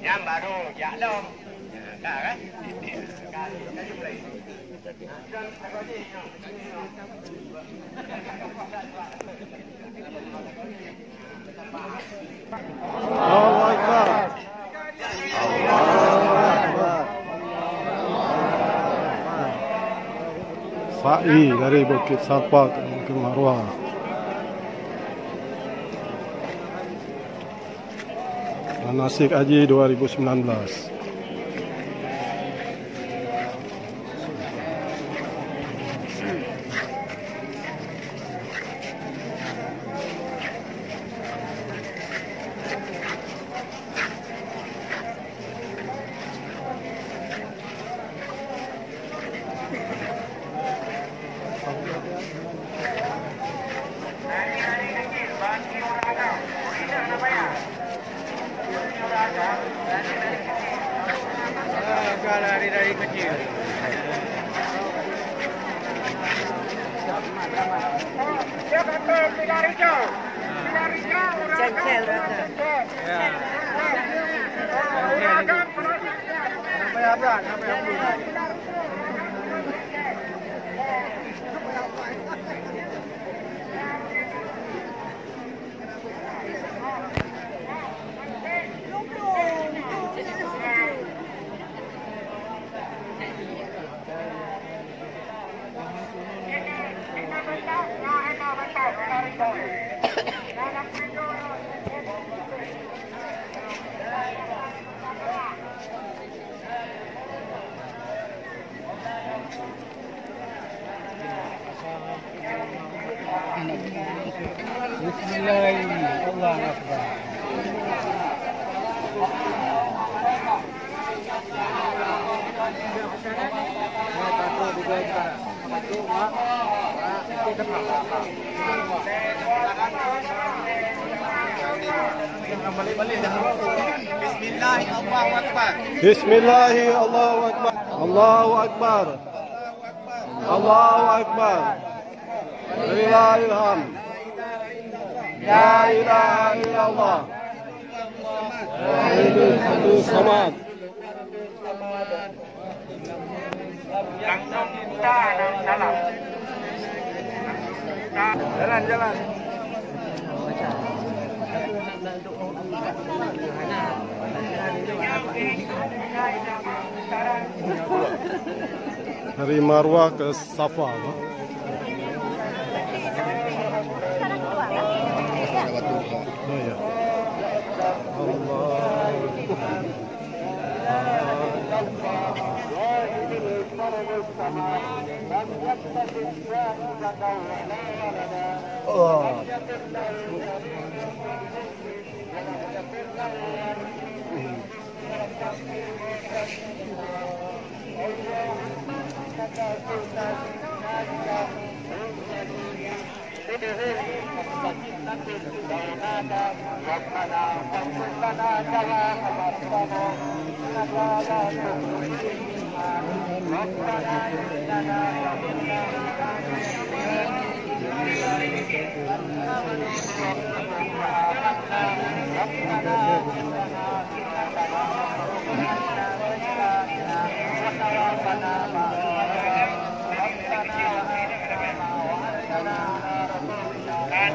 Yang baru, yang lom. Dah kan? Sa'i dari Bukit Sapak ke Maruah. Nasik Haji 2019.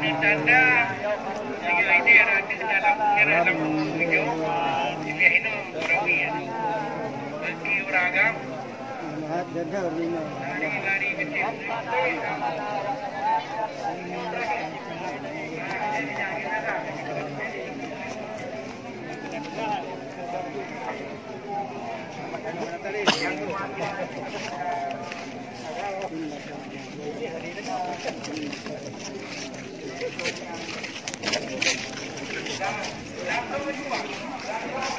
di tanda tiga ini ada dalam kira dalam tujuh tiga ini berawi ya bagi lari lari kecil Thank you. La première fois.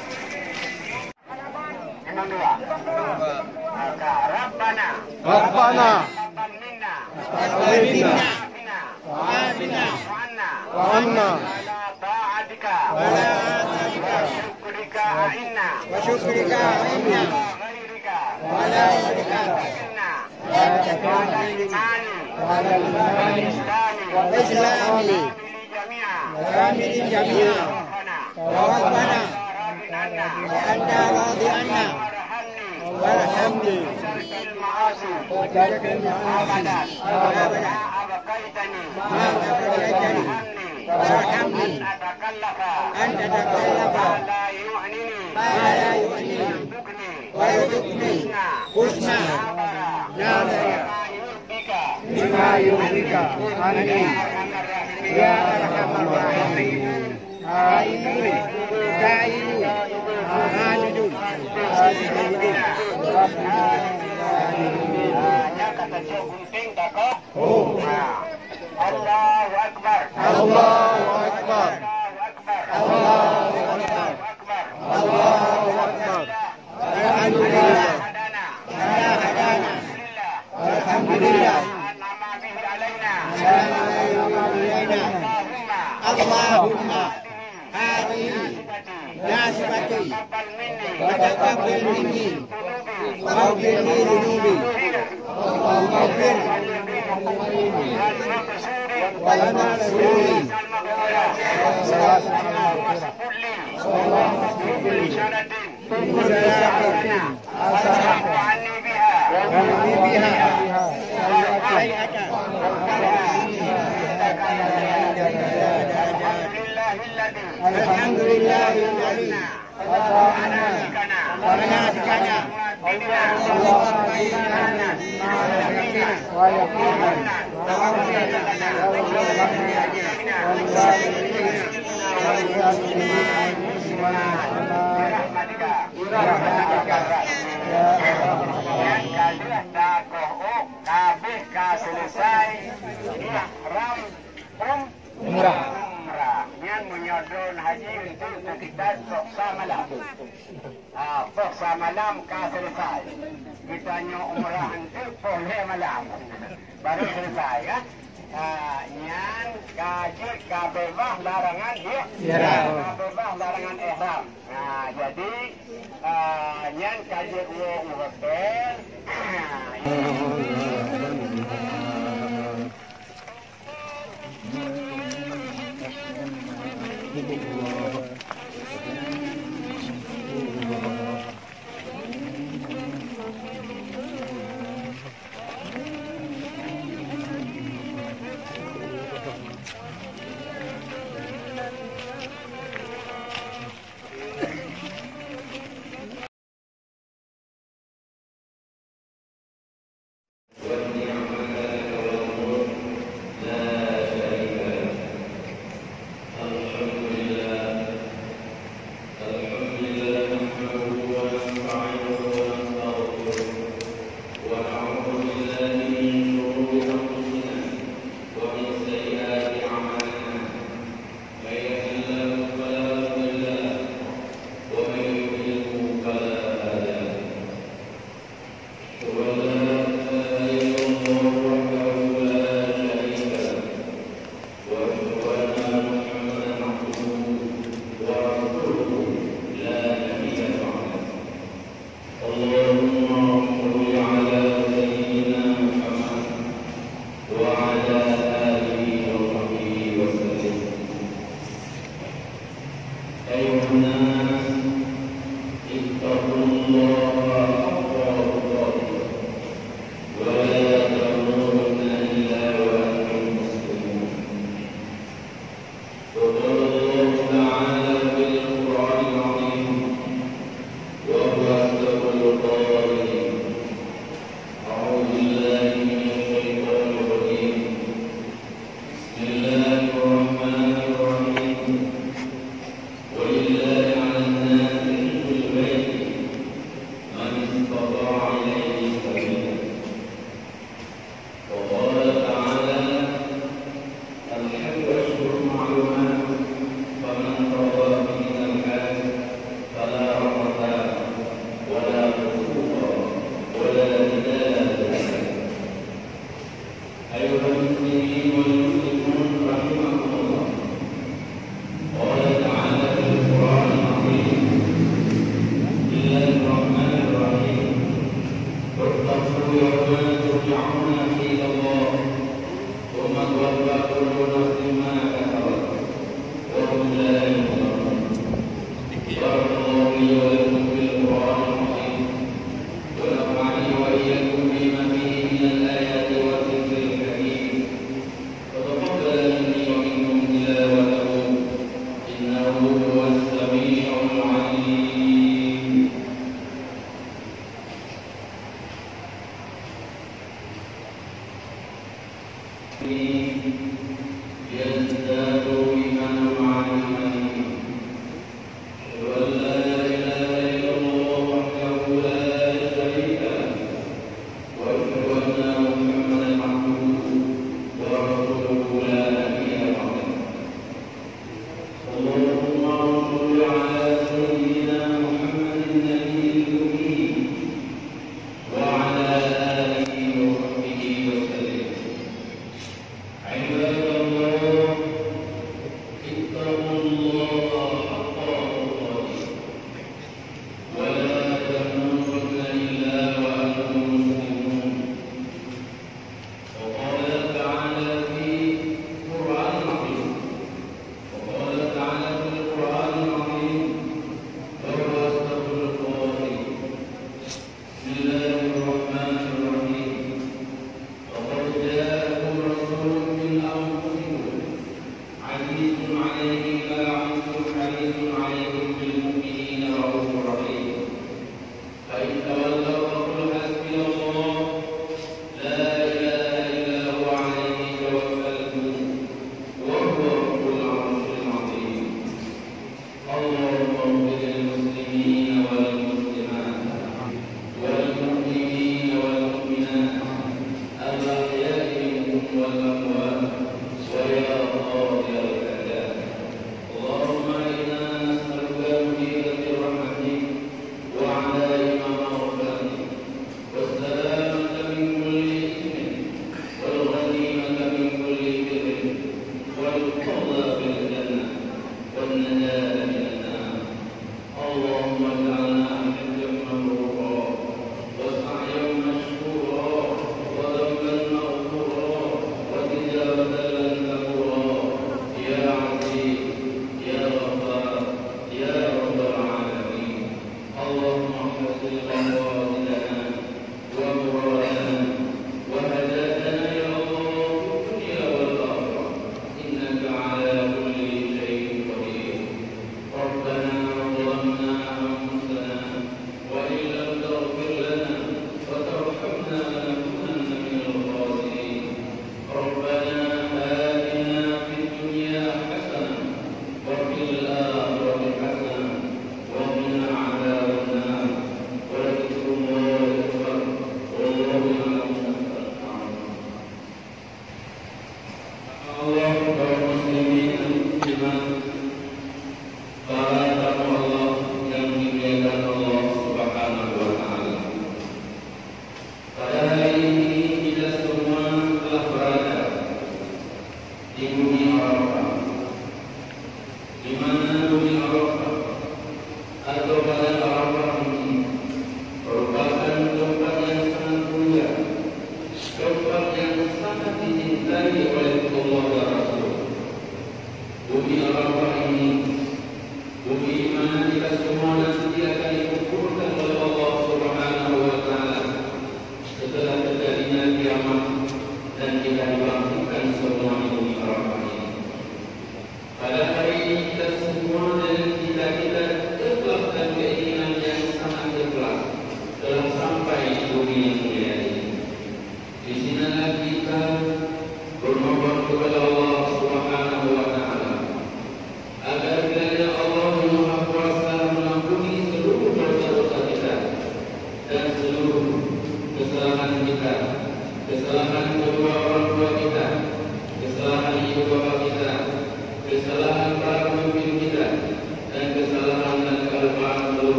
jami'a Kamilin jami'a Rabbana Rabbana Radin anna Wa anta radi anna Warhamni Warhamni Syarkil ma'asi Wajarkan أبدا أبدا ما أبقيتني ما أبقيتني وارحمني أن أتكلف أن أتكلف ما لا يعنيني ما لا يعنيني Sayyidika Anni Ya Rahman Rahim Aini Daini Ahadudun Asyidun Rabbim Allah Akbar Allah Akbar Alhamdulillah. Allahumma hari nasibati Wadakabil minni Maafir ni dunubi Maafir Al-Masuri Al-Masuri Al-Masuri ذنوبي واغفر والمقصود والمقصود اللهم اغفر لي كل سنة سيئة أصرف عني بها وعني بها سيئة الحمد لله kita hanya umrah itu boleh malam. Baru selesai, ya nyan kaji kabebah larangan ya? ya. ihram. Kabebah larangan ihram. Nah, jadi eh, nyan kaji uo uhotel.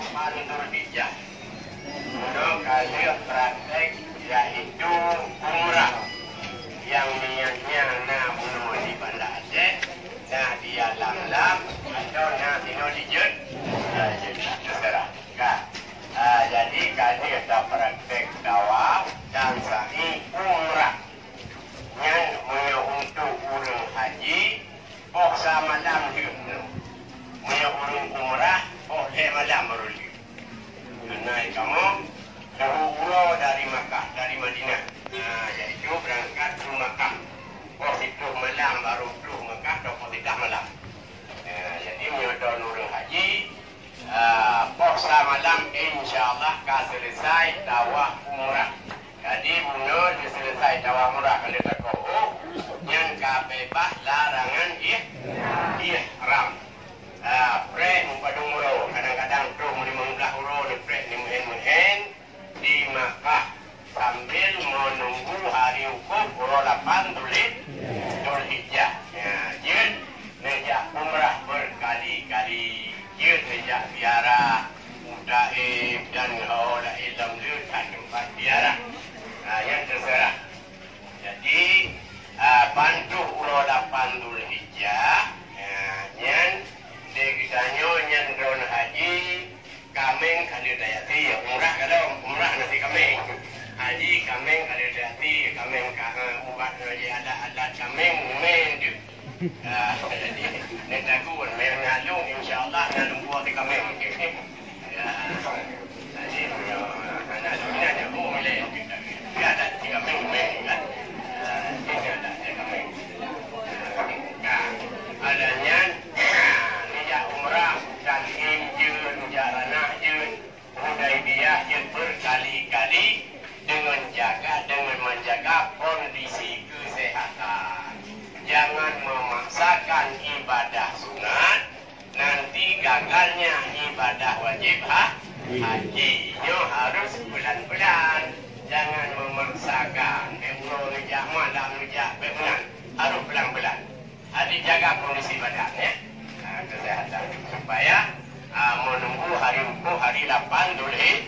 Amal Nurhijjah Untuk kalian akan selesai tawaf murah. Jadi mula dia selesai tawaf murah kalau tak kau yang kabebah larangan dia ih ram. Ah, pren mumpadung kadang-kadang tu mula mengulah muro di pren ni muhen muhen di makah sambil menunggu hari hukum muro lapan kameng kada jati kameng kada ubat jadi ada ada kameng mumen tu jadi nanti aku mereka lalu insyaallah nanti buat kameng ya. gagalnya ibadah wajib ha? haji yo harus bulan-bulan. Jangan memaksakan. Demo lejak malam lejak bulan harus bulan-bulan. Hari jaga kondisi badan ya. Ha, kesehatan. Supaya ha, menunggu hari hukum hari 8 dulu ya.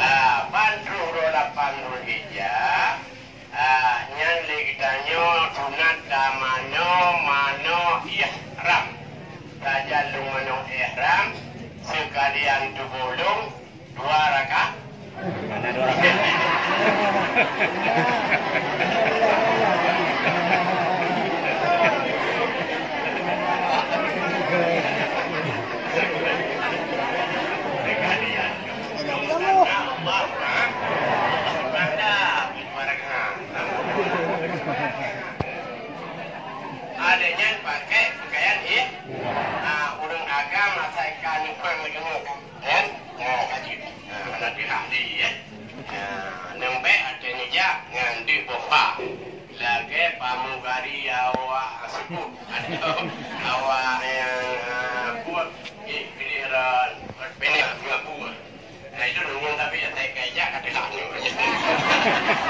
ha, bantu roh 8 dulu hijab ha, nyalik tanyo tunat mano mano ya ram sekalian lumenuh ihram sekalian tubulung dua rakaat. Mana dua rakaat bofa la ke pamugari awa asu ada awa yang ah, buat ini ada penyakit buat. Nah itu dulu tapi ya saya kaya kat belakang.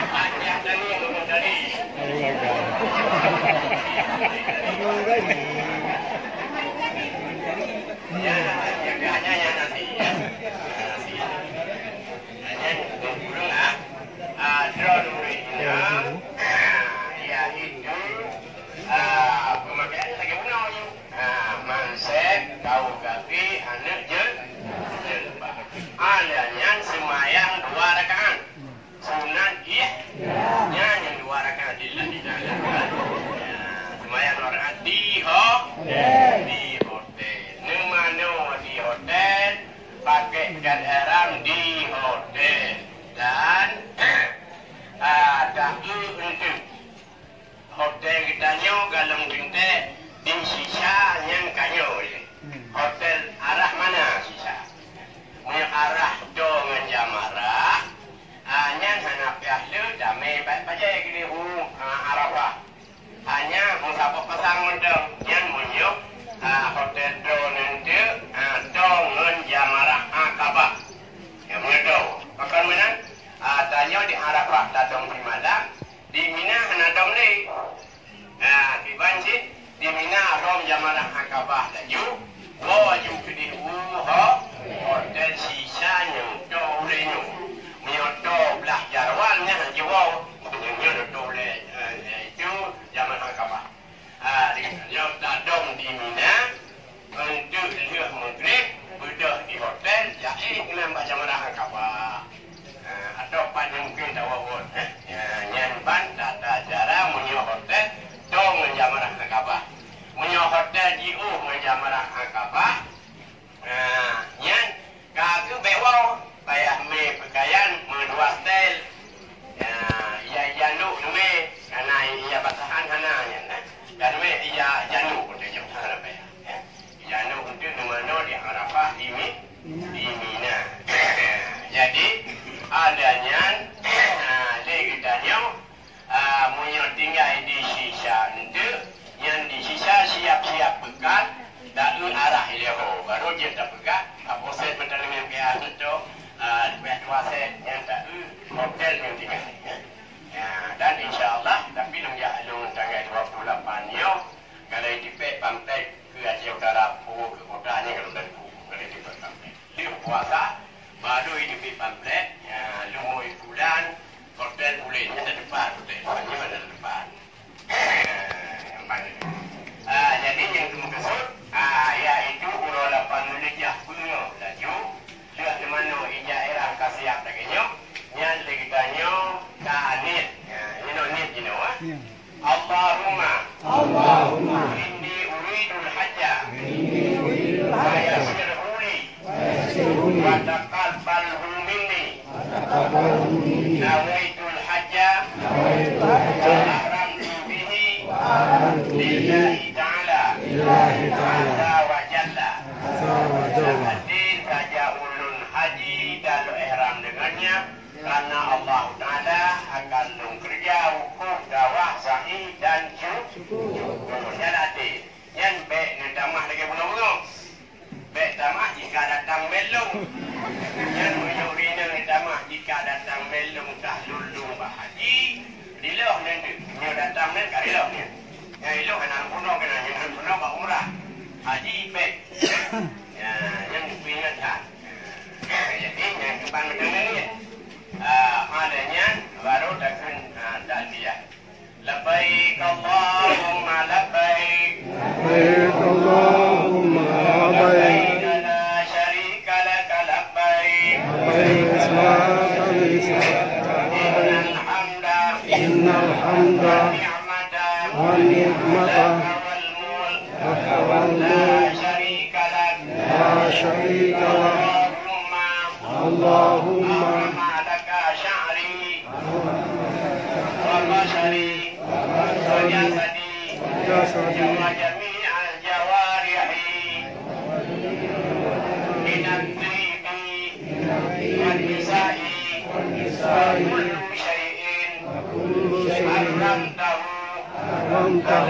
jika datang melong. Dan menyuruh rina tamak jika datang melong tak lulu bahaji, Rilah ni ni datang ni kat rilah ni. Ya ilah kan puno kena anak puno bak umrah. Haji ipek. Ya yang kuingat tak. Jadi yang kepan macam ni. Adanya ah, baru takkan ah, tak dia, Lebaik Allahumma lebaik. Lebaik Allahumma.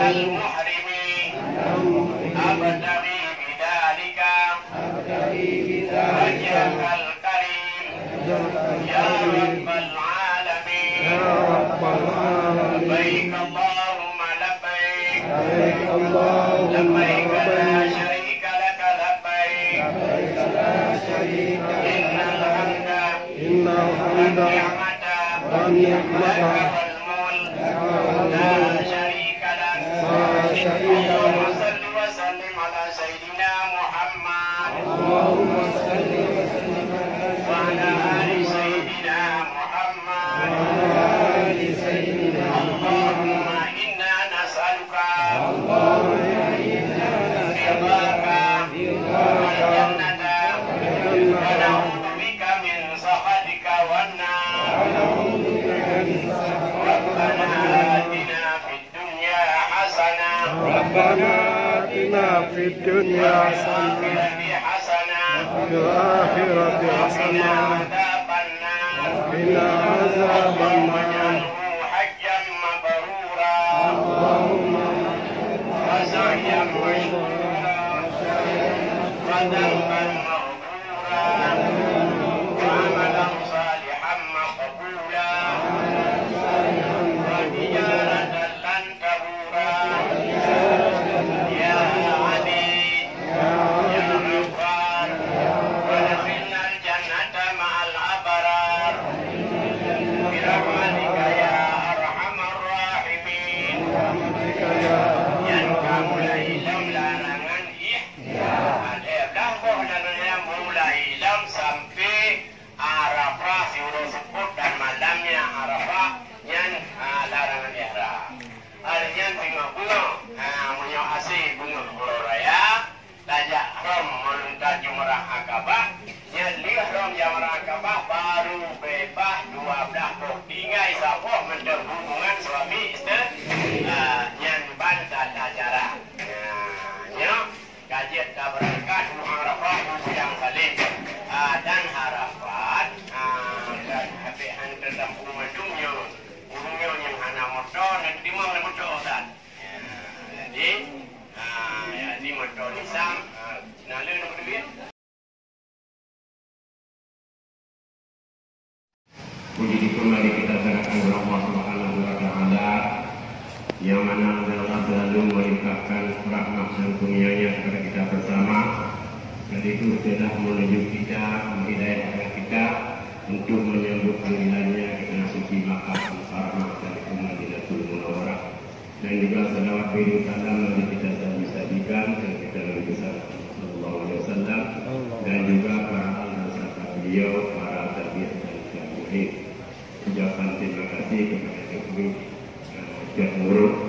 Amen. الدنيا حسنا. وفي الآخرة حسنا. وقنا عذاب النار. Allah Subhanahu wa taala yang mana Allah selalu melimpahkan rahmat dan kurnia-Nya kepada kita bersama. Dan itu sudah menuju kita, menghidayahkan kita untuk menyambut panggilannya kita suci maka sarana dari kuma tidak turun dan juga selawat biru salam nanti kita dan bisa dan kita lebih besar Allah Alaihi dan juga para al-Nasrata beliau sendiri uh, yang menurut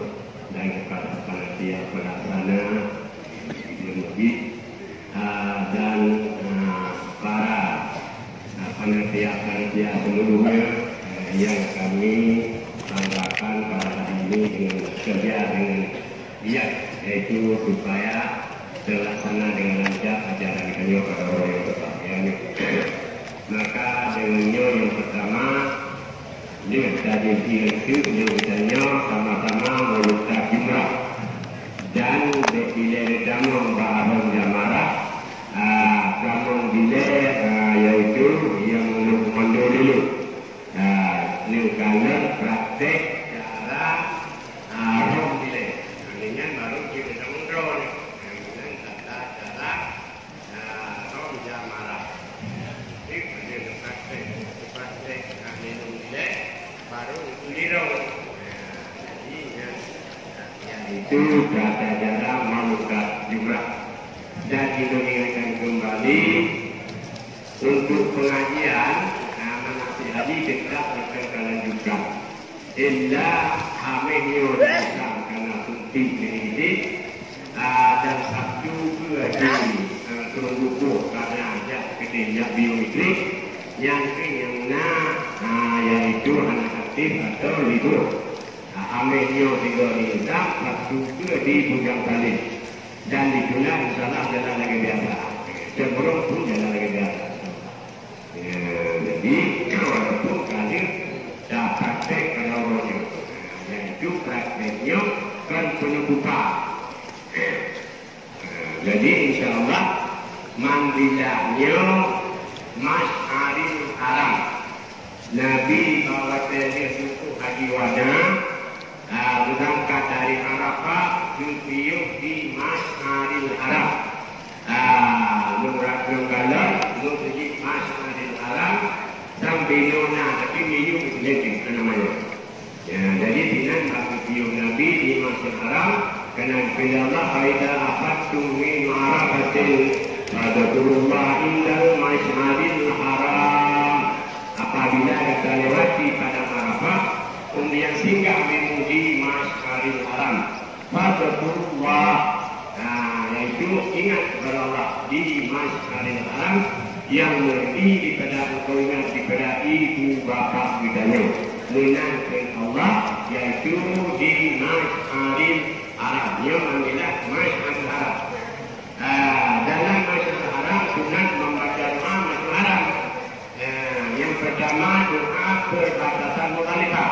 Tuhan berbatasan mutalika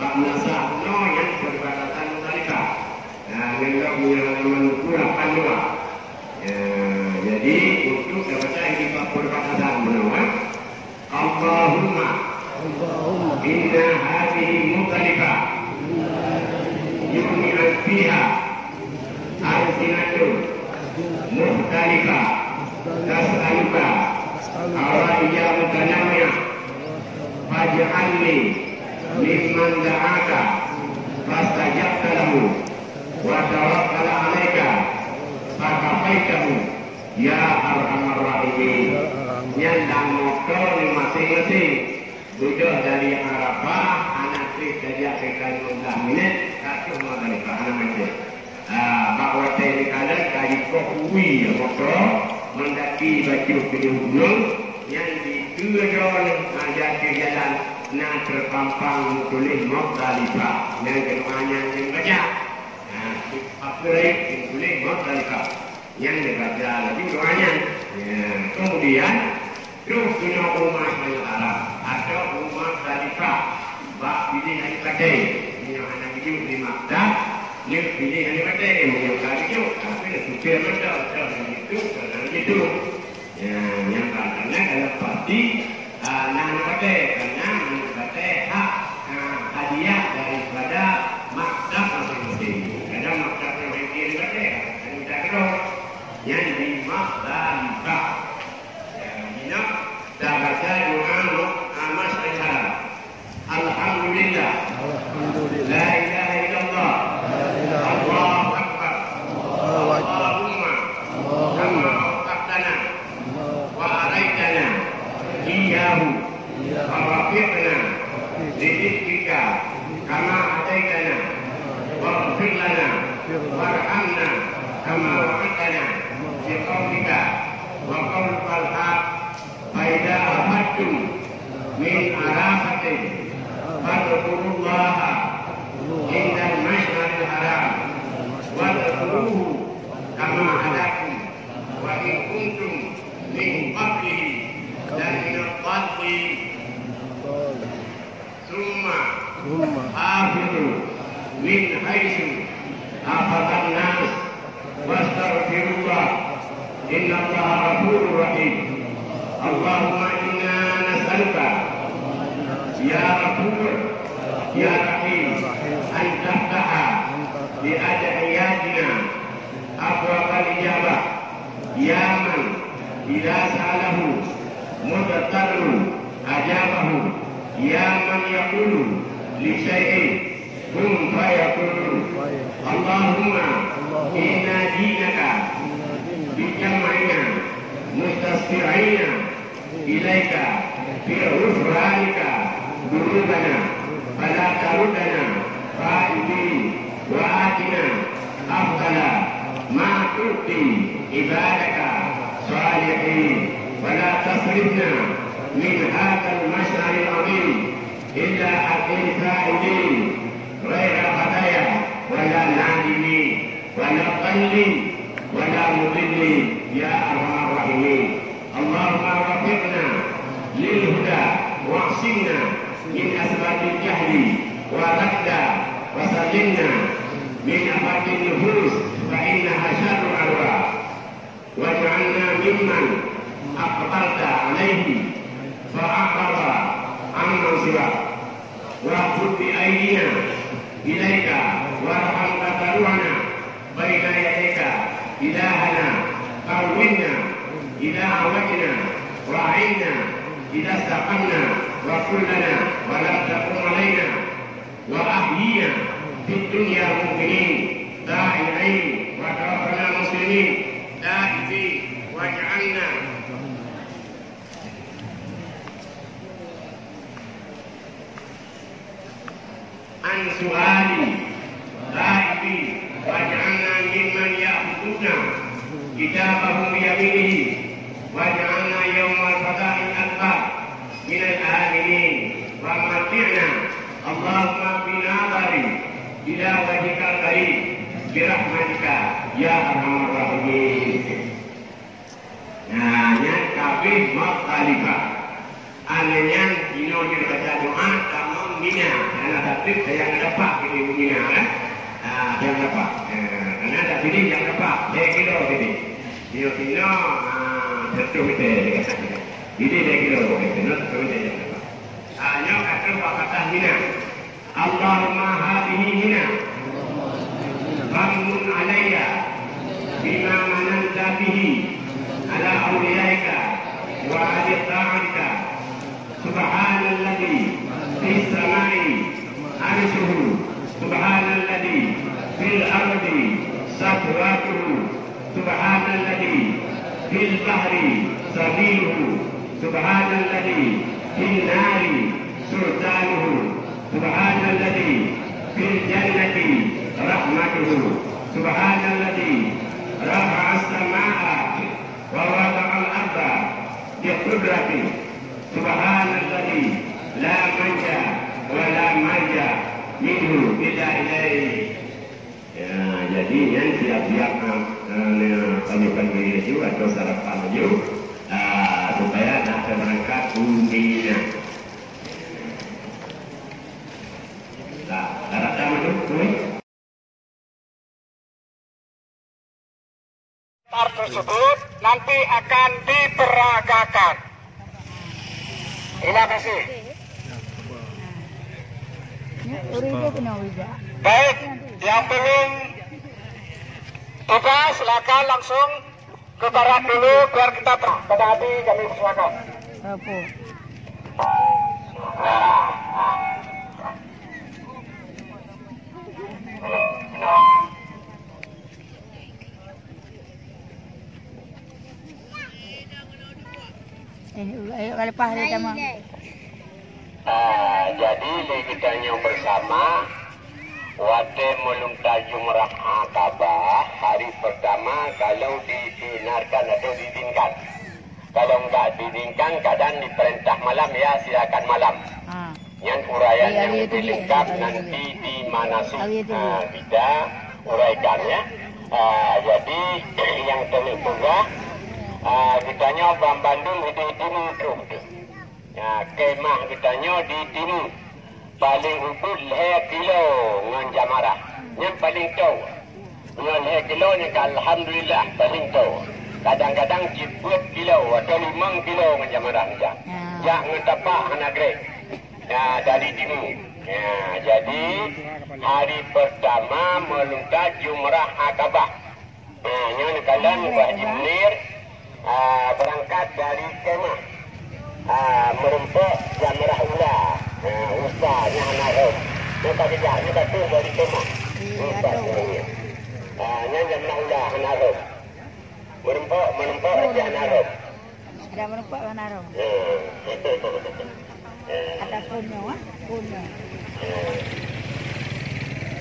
Bangsa sahno yang berbatasan mutalika Nah, punya dua ya, Jadi, untuk dapat saya ini berbatasan menunggu Allahumma Inna hadihi mutalika Yumi al-fiha Al-sinatul Muhtalika Tas'alika Awaliyah mutalika aj'alni mimman da'aka fastajabta lahu wa tawakkala 'alaika fakafaitahu ya arhamar rahimin. Yang dah motor ni masing-masing tujuh dari Arafah anak tri saja ke kain mudah minit kasih rumah dari pahala masjid. Ah, Pak Wate ini kadang kain uwi motor mendaki baju ke gunung yang di tuyul ke jalan nak terpampang tulis mokalifa yang kemanya yang baca. Apurek yang tulis mokalifa yang dibaca lagi doanya ya, kemudian terus punya rumah yang Arab atau rumah Khalifa bak pilih hari pakai punya anak itu di Mabda ni pilih yang pakai punya kakak itu tapi dia suka mata atau hari itu kalau itu yang katanya kalau pasti nang kate, nang kate hak hadiah daripada ta'ti min arafati fadkurullaha inda al-mashhar al-haram wa dhkuruhu kama hadaku wa in kuntum min qablihi dari al-qadwi summa hafidu min haisu afadan nas wa astaghfirullah inna Allah rahim Allahumma نسألك يا غفور يا رحيم أن تفتح لأدعياتنا أبواب الإجابة يا من إذا سأله مضطر أجابه يا من يقول لشيء كن فيكون اللهم إنا دينك بجمعنا مستصفعين إليك في غفرانك ذنوبنا فلا تردنا خائبين وآتنا أفضل ما تعطي عبادك صالحين ولا تصرفنا من هذا المشعر العظيم إلا أكل فائدين غير خطايا ولا نادمين ولا ضالين ولا مضلين يا أرحم الراحمين اللهم وفقنا للهدى واعصمنا من أسباب الجهل وردا وسلمنا من أفات النفوس فإنها شر الأرواح واجعلنا ممن أقبلت عليه فأعرض عمن سواك وخذ بأيدينا إليك وارحم تضرعنا بين يديك إلهنا قومنا إذا عودنا وأعنا إذا استقمنا وكلنا ولم تقم علينا وأحيينا في الدنيا مؤمنين داعين وتوفنا مسلمين دائبين واجعلنا عن سؤال غائبين واجعلنا ممن يأخذون كتابه بيمينه واجعلنا يوم الفضاء الأكبر من الآمنين ومتعنا اللهم بنظر إلى وجهك الكريم برحمتك يا أرحم الراحمين. Nah, yang kabeh mukhalifah. Anehnya dino dibaca doa kamu mina. Karena tapi saya yang dapat ini mina kan. Ah, yang dapat. Karena ada ini yang dapat. Saya kilo ini. Dino dino kacau kita Ini dia kira orang kata, kita nak kacau Hanya kata buah hina Allah maha bini hina Bangun alaiya Bima manan zabihi Ala awliyaika Wa adik ta'anika Subhanalladhi Islamai Arishuhu Subhanalladhi Fil ardi Sabratuhu Subhanalladhi في البحر سبيله سبحان الذي في النار سلطانه سبحان الذي في الجنة رحمته سبحان الذي رفع السماء ووضع الأرض بقدرته سبحان الذي لا منجا ولا ملجا منه إلا إليه Ya, jadi yang siap-siap kami panggil itu atau sarapan itu uh, supaya nak berangkat umumnya. Nah, darah dalam itu, Par tersebut nanti akan diperagakan. Terima kasih. Baik, yang belum tugas silakan langsung ke barat dulu biar kita pada hati kami silakan. Lepas dia sama. Ah, jadi kita yang bersama Wate melumta jumrah akabah hari pertama kalau dibenarkan atau diizinkan. Kalau enggak diizinkan kadang diperintah malam ya silakan malam. Ha. Yang uraian yang lebih lengkap nanti di manasik uh, kita uraikannya. Uh, jadi yang telik juga uh, kitanya Bang Bandung itu timur tu. Ya, kemah kitanya di timur. Paling hubud leher kilo dengan jamarah. Yang paling tahu. Dengan leher kilo ni alhamdulillah paling tahu. Kadang-kadang ciput kilo atau limang kilo dengan jamarah ni. Ya, ngetapak anak grek. Ya, dari timur. Ya, jadi hari pertama meluntar jumrah akabah. Nah, yang kalian Pak Haji Munir uh, berangkat dari kemah. Uh, merempuk jamrah ula. Uh, usta yang narum. Yang tak kejap, yang tak tu dari kemah. Usta sebenarnya. Uh, yang jamrah ula narum. Merempuk, merempuk yang narum. Ada merempat mana rom? Uh, Ada punya, ah, punya.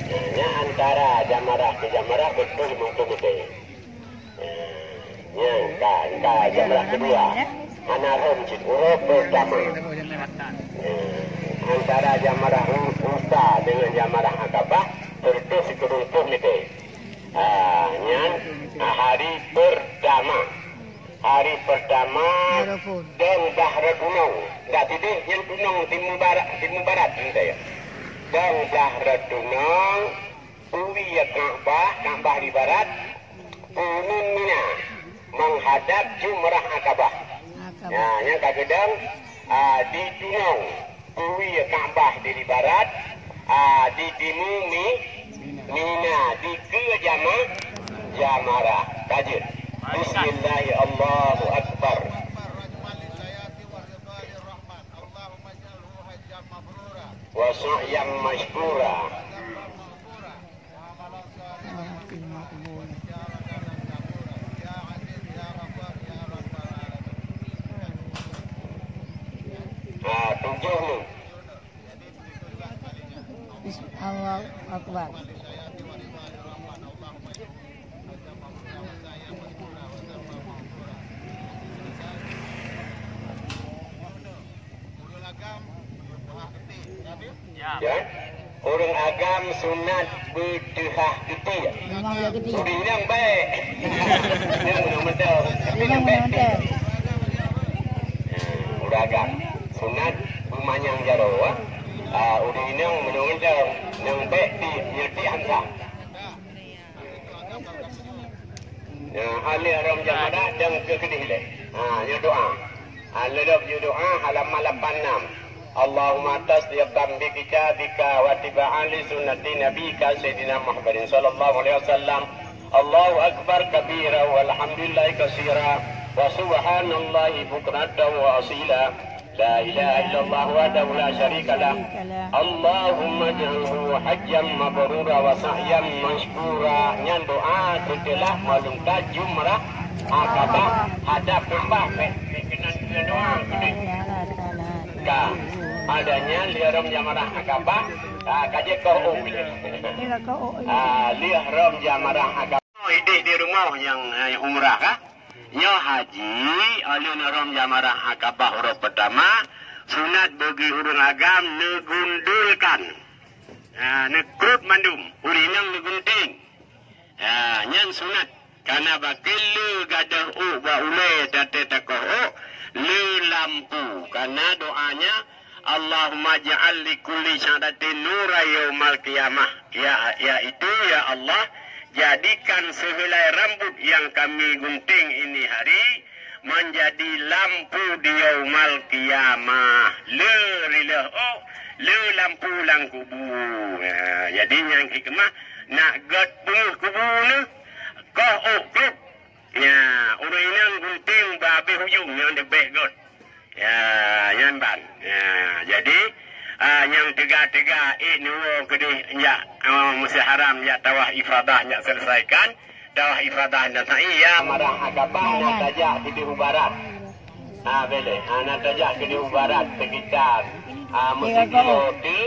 Nya antara jamarah ke jamarah betul betul betul. Nya ka ka jamarah kedua. Anarum cik urut pertama. Antara jamarah usta dengan jamarah akabah terus sekeruntuh nete. Ah, nyan hari pertama. Hari pertama dan dahra gunung. Dah tidak yang gunung timur barat timur barat ni saya. Dan dahra gunung Uwi ya Ka'bah, Ka'bah di barat Unun Mina Menghadap Jumrah Akabah Akabah. Ya, yang kadang uh, di gunung Uwi ya Ka'bah di barat. Uh, Di timur Mi. Mina Di ke jama. Jamarah Tajud Bismillahirrahmanirrahim. Allahu Akbar. Wa sa'yan mashkura tujuh ni Allah Akbar. ya orang agam sunat berdehah gede Memang dia gede. Uri yang baik Memang yang baik benar-benar. Udah agam sunat memanyang jaro ah uri yang benar-benar yang baik di nyati hamzah Ya, ahli haram jamadah dan kekedih leh. Ha, ya doa. Ahli doa doa halaman 86. Allahumma tasdiqan bi kitabika wa tiba'an li sunnati nabika sayyidina Muhammadin sallallahu alaihi wasallam. Allahu akbar kabira walhamdulillahi katsira wa subhanallahi bukratan wa asila. La ilaha illallah wahdahu la syarika lah. Allahumma ja'alhu hajjam mabrura wa sa'yam mashkura. Nyan doa setelah melungkap jumrah akabah hadap nambah kenan dia doa. Ka adanya liharam jamarah akabah ah kaje ko oh kau oh, ah liharam jamarah akabah ide di rumah yang eh, umrah kah? Nyo haji alun rom jamarah akabah huruf pertama sunat bagi urang agam negundulkan. Ah nekrut mandum urinang negunting. Ah nyan sunat karena bakil lu gadah u ba ule tate takoh u lu lampu karena doanya Allahumma ja'al li kulli syadatin nura yaumal qiyamah ya yaitu ya Allah jadikan sehelai rambut yang kami gunting ini hari menjadi lampu di yaumal qiyamah le rilah oh le lampu lang kubu. Ya, jadi yang hikmah nak gat bunga kubu ni kau oh klub. Ya orang yang gunting babe hujung yang debek got ya yang ban ya jadi uh, yang tiga-tiga ini oh kedih ya uh, mesti haram ya tawah ifadah ya selesaikan. Tawah ifadah dan iya marah agabah nak tajak di biru barat. Ah boleh. Ah nak tajak ke biru barat sekitar ah mesti kilo tu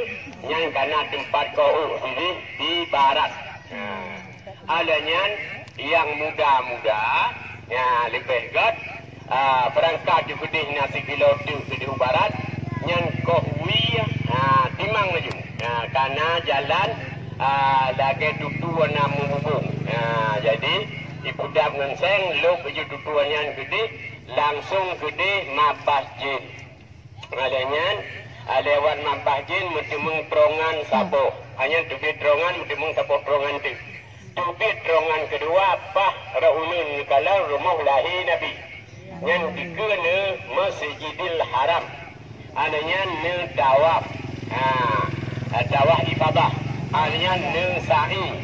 yang kana tempat kau sini di barat. Ah adanya yang muda-muda ya lebih gat uh, berangkat di pedih nasi kilo ke di barat yang kohwi memang maju. Ha, karena jalan uh, lagi tutuan nama hubung. Ha, jadi ipudam dengan seng luk je tutuan yang gede langsung gede mabas jin. Malahnya lewat mabas jin mesti mengperongan sabo. Hanya tu terongan mesti meng sabo terongan tu. Tu terongan kedua apa raulun kalau rumah lahir Nabi. Yang ne Masjidil Haram. Ananya ne tawaf. Ha, tawaf ibadah. Ananya ne sa'i.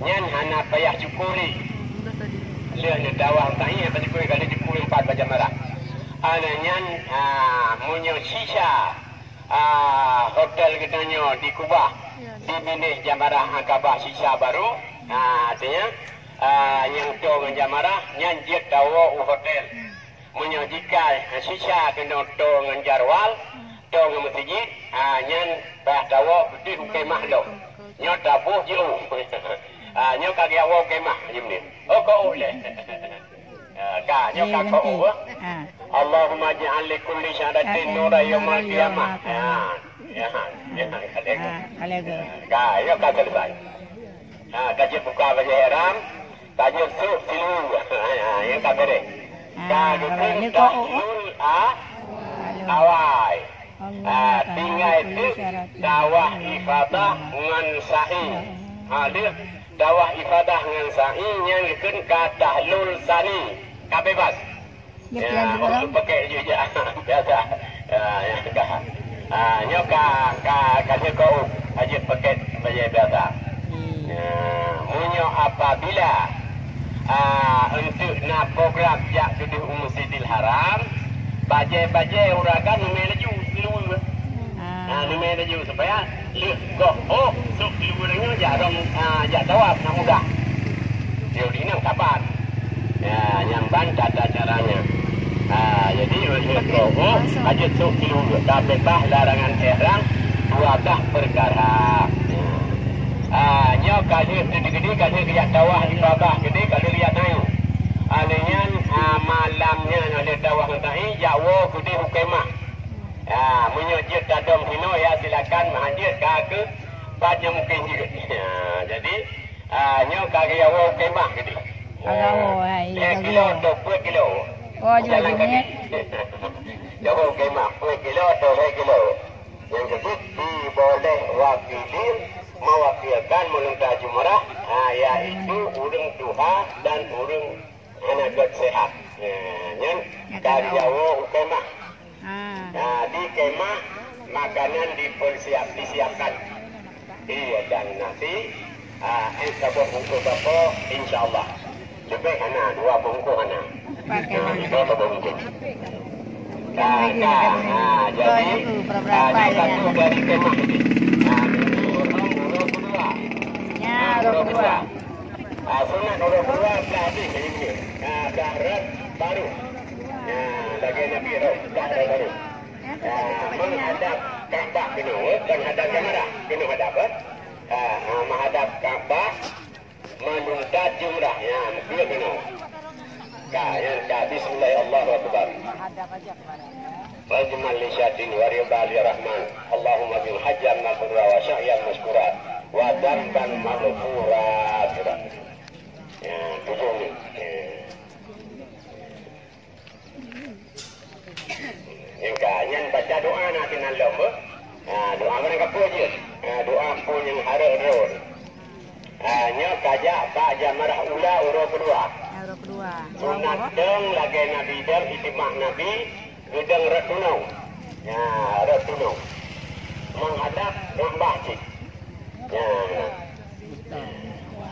Yang hana payah cukuri. Dia ne tawaf sa'i apa cukuri kalau cukuri empat baca marah. Ananya ha, munyo sisa. Ah, hotel katanya di Kubah. Di bilik Jamarah Akabah sisa baru. Ha, artinya yang tu dengan Jamarah nyanjit tawa hotel menyajikan sisa kena to dengan to dengan masjid ha nyan bah dawa di kemah lo nyo tabuh je ha nyo ka dia wa kemah je ni oh ko ole ka nyo ka ko wa Allahumma ja'al li kulli syahadatin nura yawmal qiyamah. ha ya ya kalego ka yo ka selesai ha kaji buka baju ihram kaji su silu. Ha ya ka bere Kagum tahlul a awai. Tinggal itu dawah ifadah dengan sa'i. Ha, dia dawah ifadah dengan sa'i yang ikut ke tahlul sani. Kau bebas. Ya, untuk pakai je je. Biasa. Ya, kah. Ah, nyoka ka kasih kau aja pakai baju biasa. Ya, munyo apabila uh, untuk nak program jak duduk Masjidil Haram bajai-bajai urakan numai laju dulu ah. Numai laju supaya leh kok oh sok dulu dengan jak dong ah jak tawaf nak mudah. Dia di nang kapan. Ya yang ban kata caranya. Ah jadi leh kok oh aja sok dulu tapi bah larangan ihram dua dah perkara. Ah, nyo kali gede-gede kali lihat tawah ibadah gede kali lihat naik. Naik jawa gede hukemah. Ah, menyojit dadom hino ya silakan menghajir ke banyak mungkin juga. Ah, jadi ah, nyo kali jawa hukemah ai. Eh, kilo atau dua kilo. Oh, jual Jalan ni. Jawa hukemah dua kilo atau dua kilo. Yang kedua boleh wakilin mewakilkan menuntas jumrah ha, iaitu urang duha dan urang anak sehat yang dari Jawa awal utama. Nah, di kemah makanan dipersiap, disiapkan. Iya, dan nanti uh, yang sabar bungkus apa, insyaAllah. Lebih kena, dua bungkus kena. Nah, dua bungkus. Nah, nah, nah, jadi, nah, ini satu dari kemah ini. Nah, ini orang-orang kedua. Ya, orang kedua. Asalnya orang tua tak ada ini. dah darat baru. Uh, bagi Nabi lebih baru. Darat baru. Ya, menghadap Kaabah kena dan hadap jamarah kena buat apa? Menghadap Kaabah menuntat jumrah ya, dia kena. Ka, ya, ka, Bismillahirrahmanirrahim. Wajib Malaysia ini wariyubali rahman. Allahumma bil hajjan mabrurah wa syahyan maskurat. Wadamkan mabrurah. Terima kasih tujuh ni yang kanyan baca doa nak kenal lomba doa mana kapu je doa pun yang harap roh hanya kajak pak jamarah ula urut kedua orang kedua. Sunat deng lagi Nabi deng itimak Nabi gedeng retunau. Ya, retunau. Menghadap Mbah Cik. Ya.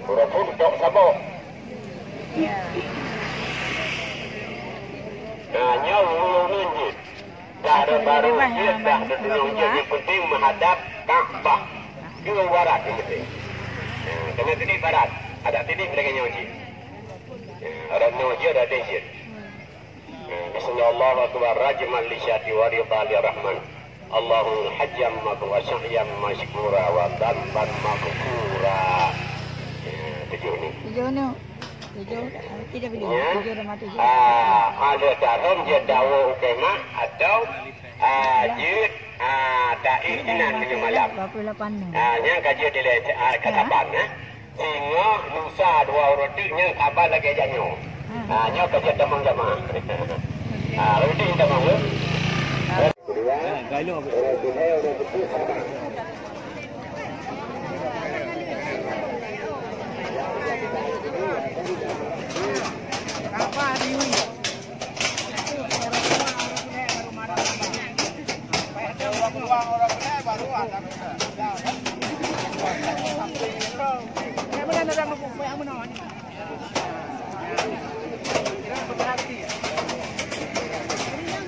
Ha? Orang pun tak sabuk. Ya. Nah, nyawa ulun ni. Cara baru dia dah tenang je. Yang penting menghadap Kaabah. Ke barat yang penting. Ya, Kena tidik barat. Ada tidik mereka nyoji. Ada nyoji ada dejit. Bismillah Akbar Rajman li syati wa li rahman Allahu hajjam wa syahyam masyukura wa dhanban maghfura Tujuh ni Tujuh ni. Boleh. Ya. Dah mati. Ah, ada tarum je dawa ukemah atau ah, jid ah, da'i jinan dengan malam. Ah, yang kaji di le ah, kasaban eh. Singa nusa dua roti yang kabar lagi janyo. Ah, nyo kaji temang jamaah. Ah, roti temang lu. Gailo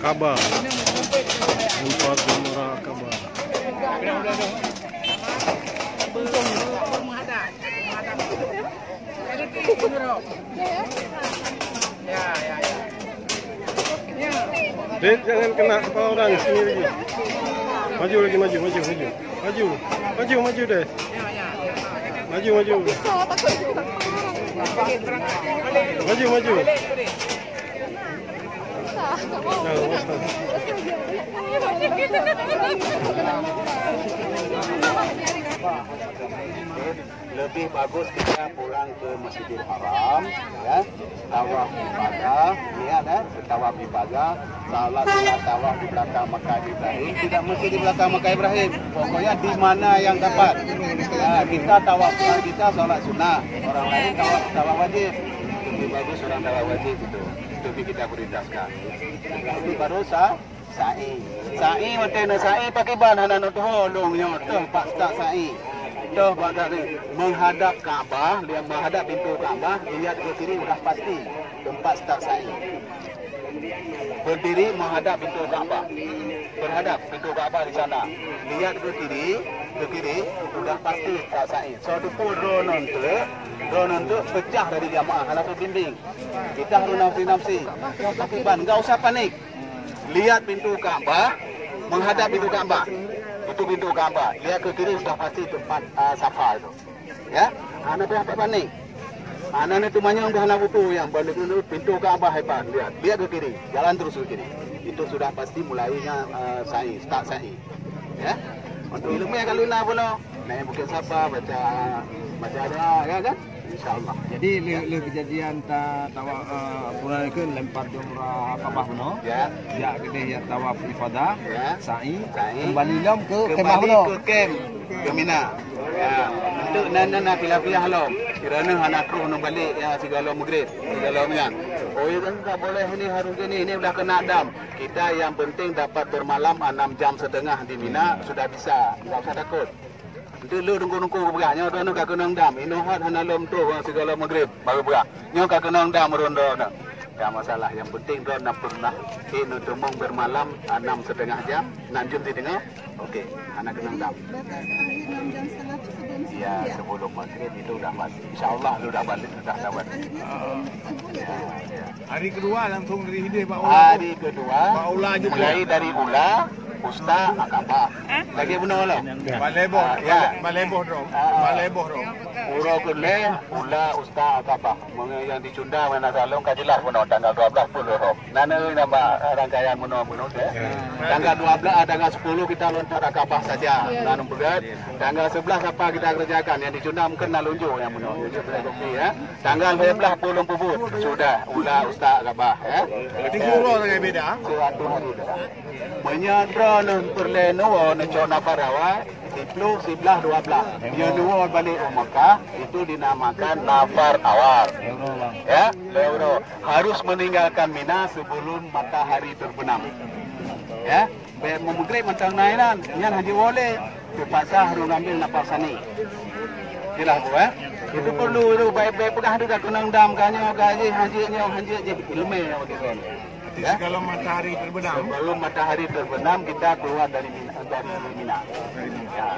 Kabar. Empat umrah kabar. Dek, jangan kena kepala orang sini lagi. Maju lagi, maju, maju, maju. Maju, maju, maju deh. Maju, maju. Maju, maju. Nah, Ustaz. lebih bagus kita pulang ke Masjidil Haram ya. Tawaf ibadah ya. Tawaf ibadah salat sunat tawaf di belakang makam Ibrahim. Tidak mesti di belakang makam Ibrahim. Pokoknya di mana yang dapat. Ya kita tawaf kita salat sunat orang lain tawaf tawaf wajib. Lebih bagus orang tawaf wajib itu itu kita prioritaskan. Itu baru sah sa'i sa'i macam sa'i pakai ban anak tu holongnya tu pak tak sa'i Dah pada ni menghadap Kaabah, dia menghadap pintu Kaabah, lihat ke kiri sudah pasti tempat start sa'i. Berdiri menghadap pintu Kaabah. Berhadap pintu Kaabah di sana. Lihat ke kiri, ke kiri sudah pasti start sa'i. So tu pun drone tu, drone tu pecah dari jamaah, tu bimbing. Kita harus nafsi-nafsi. Pakai ban, enggak usah panik. Lihat pintu Kaabah, menghadap pintu Kaabah. Itu pintu Kaabah. Lihat ke kiri sudah pasti tempat uh, Safa itu. Ya, anak tu apa panik. Anak itu banyak dah nak butuh yang balik itu pintu Kaabah hebat. Lihat, lihat ke kiri, jalan terus ke kiri. Itu sudah pasti mulainya uh, sa'i, start sa'i. Ya, untuk ilmu yang kalau nak pun, naik bukit Safa baca baca doa, ya kan? InsyaAllah. Jadi le, le kejadian ta tawa uh, ke lempar jumrah Kaabah kuno. Ya. Ya gede ya tawaf ifadah, Ya. sa'i, Sa'i. kembali lom ke kemah kembali kuno. ke kem ke Mina. Ya, untuk nana nak pilah-pilah lo. Kerana anak kru nak balik ya segala maghrib, segala mian. Oh, ya kan tak boleh ini harus ini, ini sudah kena dam. Kita yang penting dapat bermalam 6 jam setengah di Mina sudah bisa. Tak usah takut. Itu lu nunggu-nunggu berak. Nyo tu nak kena dam. Ini hat hana lom tu segala maghrib baru berak. Nyo ka kena dam merondo nak. Tak masalah. Yang penting dia nak pernah ini demong bermalam enam setengah jam. Enam jam di tengah. Okey. Anak kena dam. Ya, sebelum maghrib itu dah pasti. InsyaAllah lu dah balik, dah dapat. Hari kedua langsung dari hidih Pak Hari kedua, Pak Ula juga. mulai dari Ula, Usta, Akabah. Lagi benar lah. Baleboh, Ah, ya. baleboh dong. Ah. Baleboh dong. Uro kule, Ula, Usta, Akabah. Mga yang dicunda mana salong kajilah benar tanggal 12 puluh roh. Nana nama rangkaian benar benar ya. Tanggal 12, ah, tanggal 10 kita lontar Akabah saja. Nanum berat. Tanggal 11 apa kita kerjakan yang dicunda mungkin nak lunjuk yang benar. Saya kopi ya. Tanggal 12 puluh puput sudah Ula, Usta, Akabah ya. Tiga urus dengan beda. Satu hari dah. Menyadra nun perlenu nun cona parawa Sepuluh, sebelah, dua belas. Dia dua balik Mekah, itu dinamakan nafar awal. Ya, leuro. Harus meninggalkan Mina sebelum matahari terbenam. Ya, biar memegrik macam nainan. Yang haji boleh. Terpaksa harus ambil nafas sani. Jelas bu, eh? Itu perlu itu baik-baik pedah juga kena dam kanyo gaji haji nyo haji je ilmu yang begitu. Ya? Kalau matahari terbenam. Sebelum matahari terbenam kita keluar dari Mina. Dari Mina. Ya.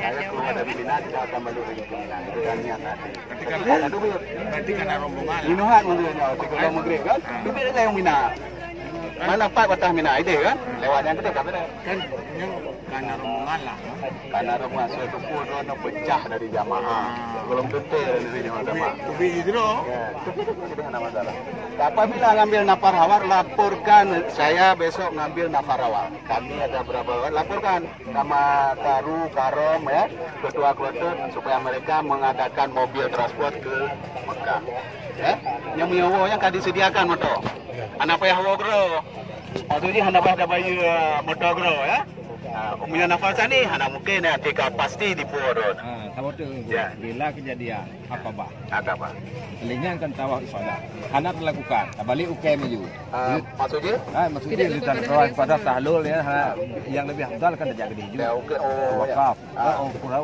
Saya keluar dari Mina kita akan balik lagi ke Mina. Itu kan niat nanti. Berarti kan ada rombongan. Inuhan menurutnya. Kalau maghrib kan. Duit ada yang Mina. Mana Pak batah Mina itu kan? Lewat yang gede kan? Kan yang karena rombongan lah. Karena rumah suatu pun orang pecah dari jamaah. Belum tentu dari sini jamaah. Tapi itu. Ya, itu tidak ada masalah. Apabila ngambil nafar hawar, laporkan saya besok ngambil nafar hawar. Kami ada berapa hawar, laporkan nama Karu, Karom ya, ketua kloter supaya mereka mengadakan mobil transport ke Mekah. Ya, yang menyewa yang kan disediakan motor. Anak payah hawa gro. Maksudnya anak payah ada bayi uh, motor gro ya. Uh, Umumnya nafas ni, anak mungkin ya, tiga pasti di Purun. Ah, tahu tu. Ya. Bila kejadian apa bah? Ada apa? Lingan kan tawaf ibadah. Anak dilakukan. Tak balik ukai meju. Uh, maksudnya? Ah, maksudnya kita terus pada tahlul ya ha, yang lebih afdal kan jaga diri juga. Ya. Oh, ya. Wakaf. Ah. Oh, kurang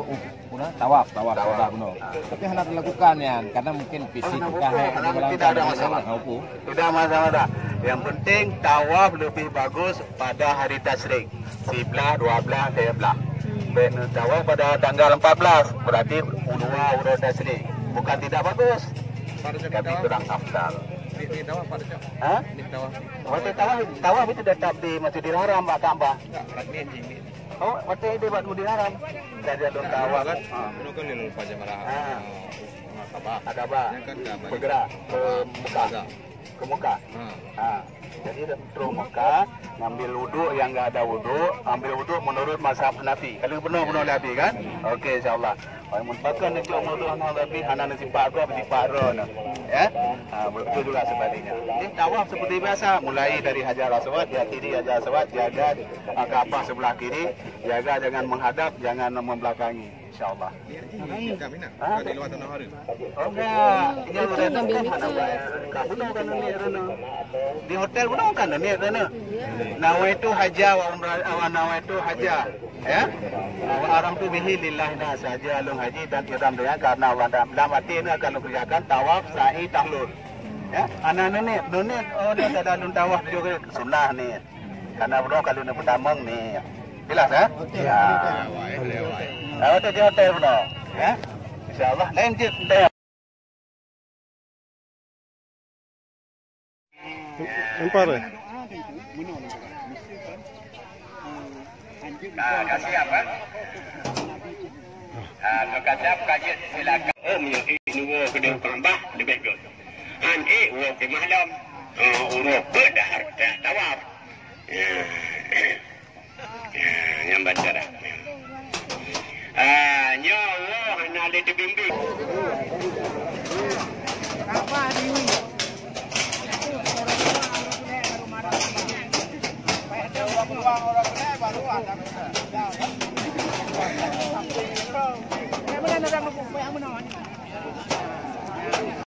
kurang tawaf, tawaf, Tawaf. tawaf benar. Tapi hendak dilakukan ya, karena mungkin fisik Oh, kita. Tidak ada masalah. Hukum. Tidak masalah. Yang penting tawaf lebih bagus pada hari tasrik. 11, 12, 13. Tawaf pada tanggal 14 berarti ulua ulua tasrik. Bukan tidak bagus. Tapi kurang afdal. Tawaf. Waktu tawaf, tawaf itu tetap di Masjidil Haram, Pak ini. Oh, waktu itu di Masjidil Haram. Jadi ada tawaf kan? Ini kan yang lupa jamaah. Ah. Sabah. Ada apa? Kan dah. Bergerak ke muka. Ke muka. Ha. Jadi terus muka, ngambil wudhu yang enggak ada wudhu, ambil wudhu menurut mazhab Hanafi. Kalau benar-benar Hanafi kan? Okey insya-Allah. Muntakan nanti umur Hanafi, anak nasi pak aku, nasi pak ron. Ya? Ha, betul juga sebaliknya. Ini tawaf seperti biasa, mulai dari Hajar Aswad, ya kiri Hajar Aswad, jaga ah, Kaabah sebelah kiri, jaga jangan menghadap, jangan membelakangi. Insya-Allah. Kami nak. Ah. Di luar tanah Rana. Di hotel pun kan ini Rana. Nawa itu haja wa umrah wa nawa itu haja. Ya. Wa aram tu bihi lillah na saja long haji dan ihram dia karena Allah dalam dalam arti ini akan mengerjakan tawaf sa'i tahlul. Ya, anak nenek, nenek, oh dia tak ada dun tawaf juga sunnah ni. Karena belum kalau ni pertama ni. Jelas ya? Ya. Ah, hotel di hotel. Ya. InsyaAllah. Empar eh? Ah? Ah, siap kaji silakan. Oh, minyak ini wo kedua kerambah lebih good. Han eh wo ke malam. Oh, urut dah harta tawaf. Ya. Ya, yang baca dah. Ah, nyawa hana le bimbing. Yang mana nak nak nak nak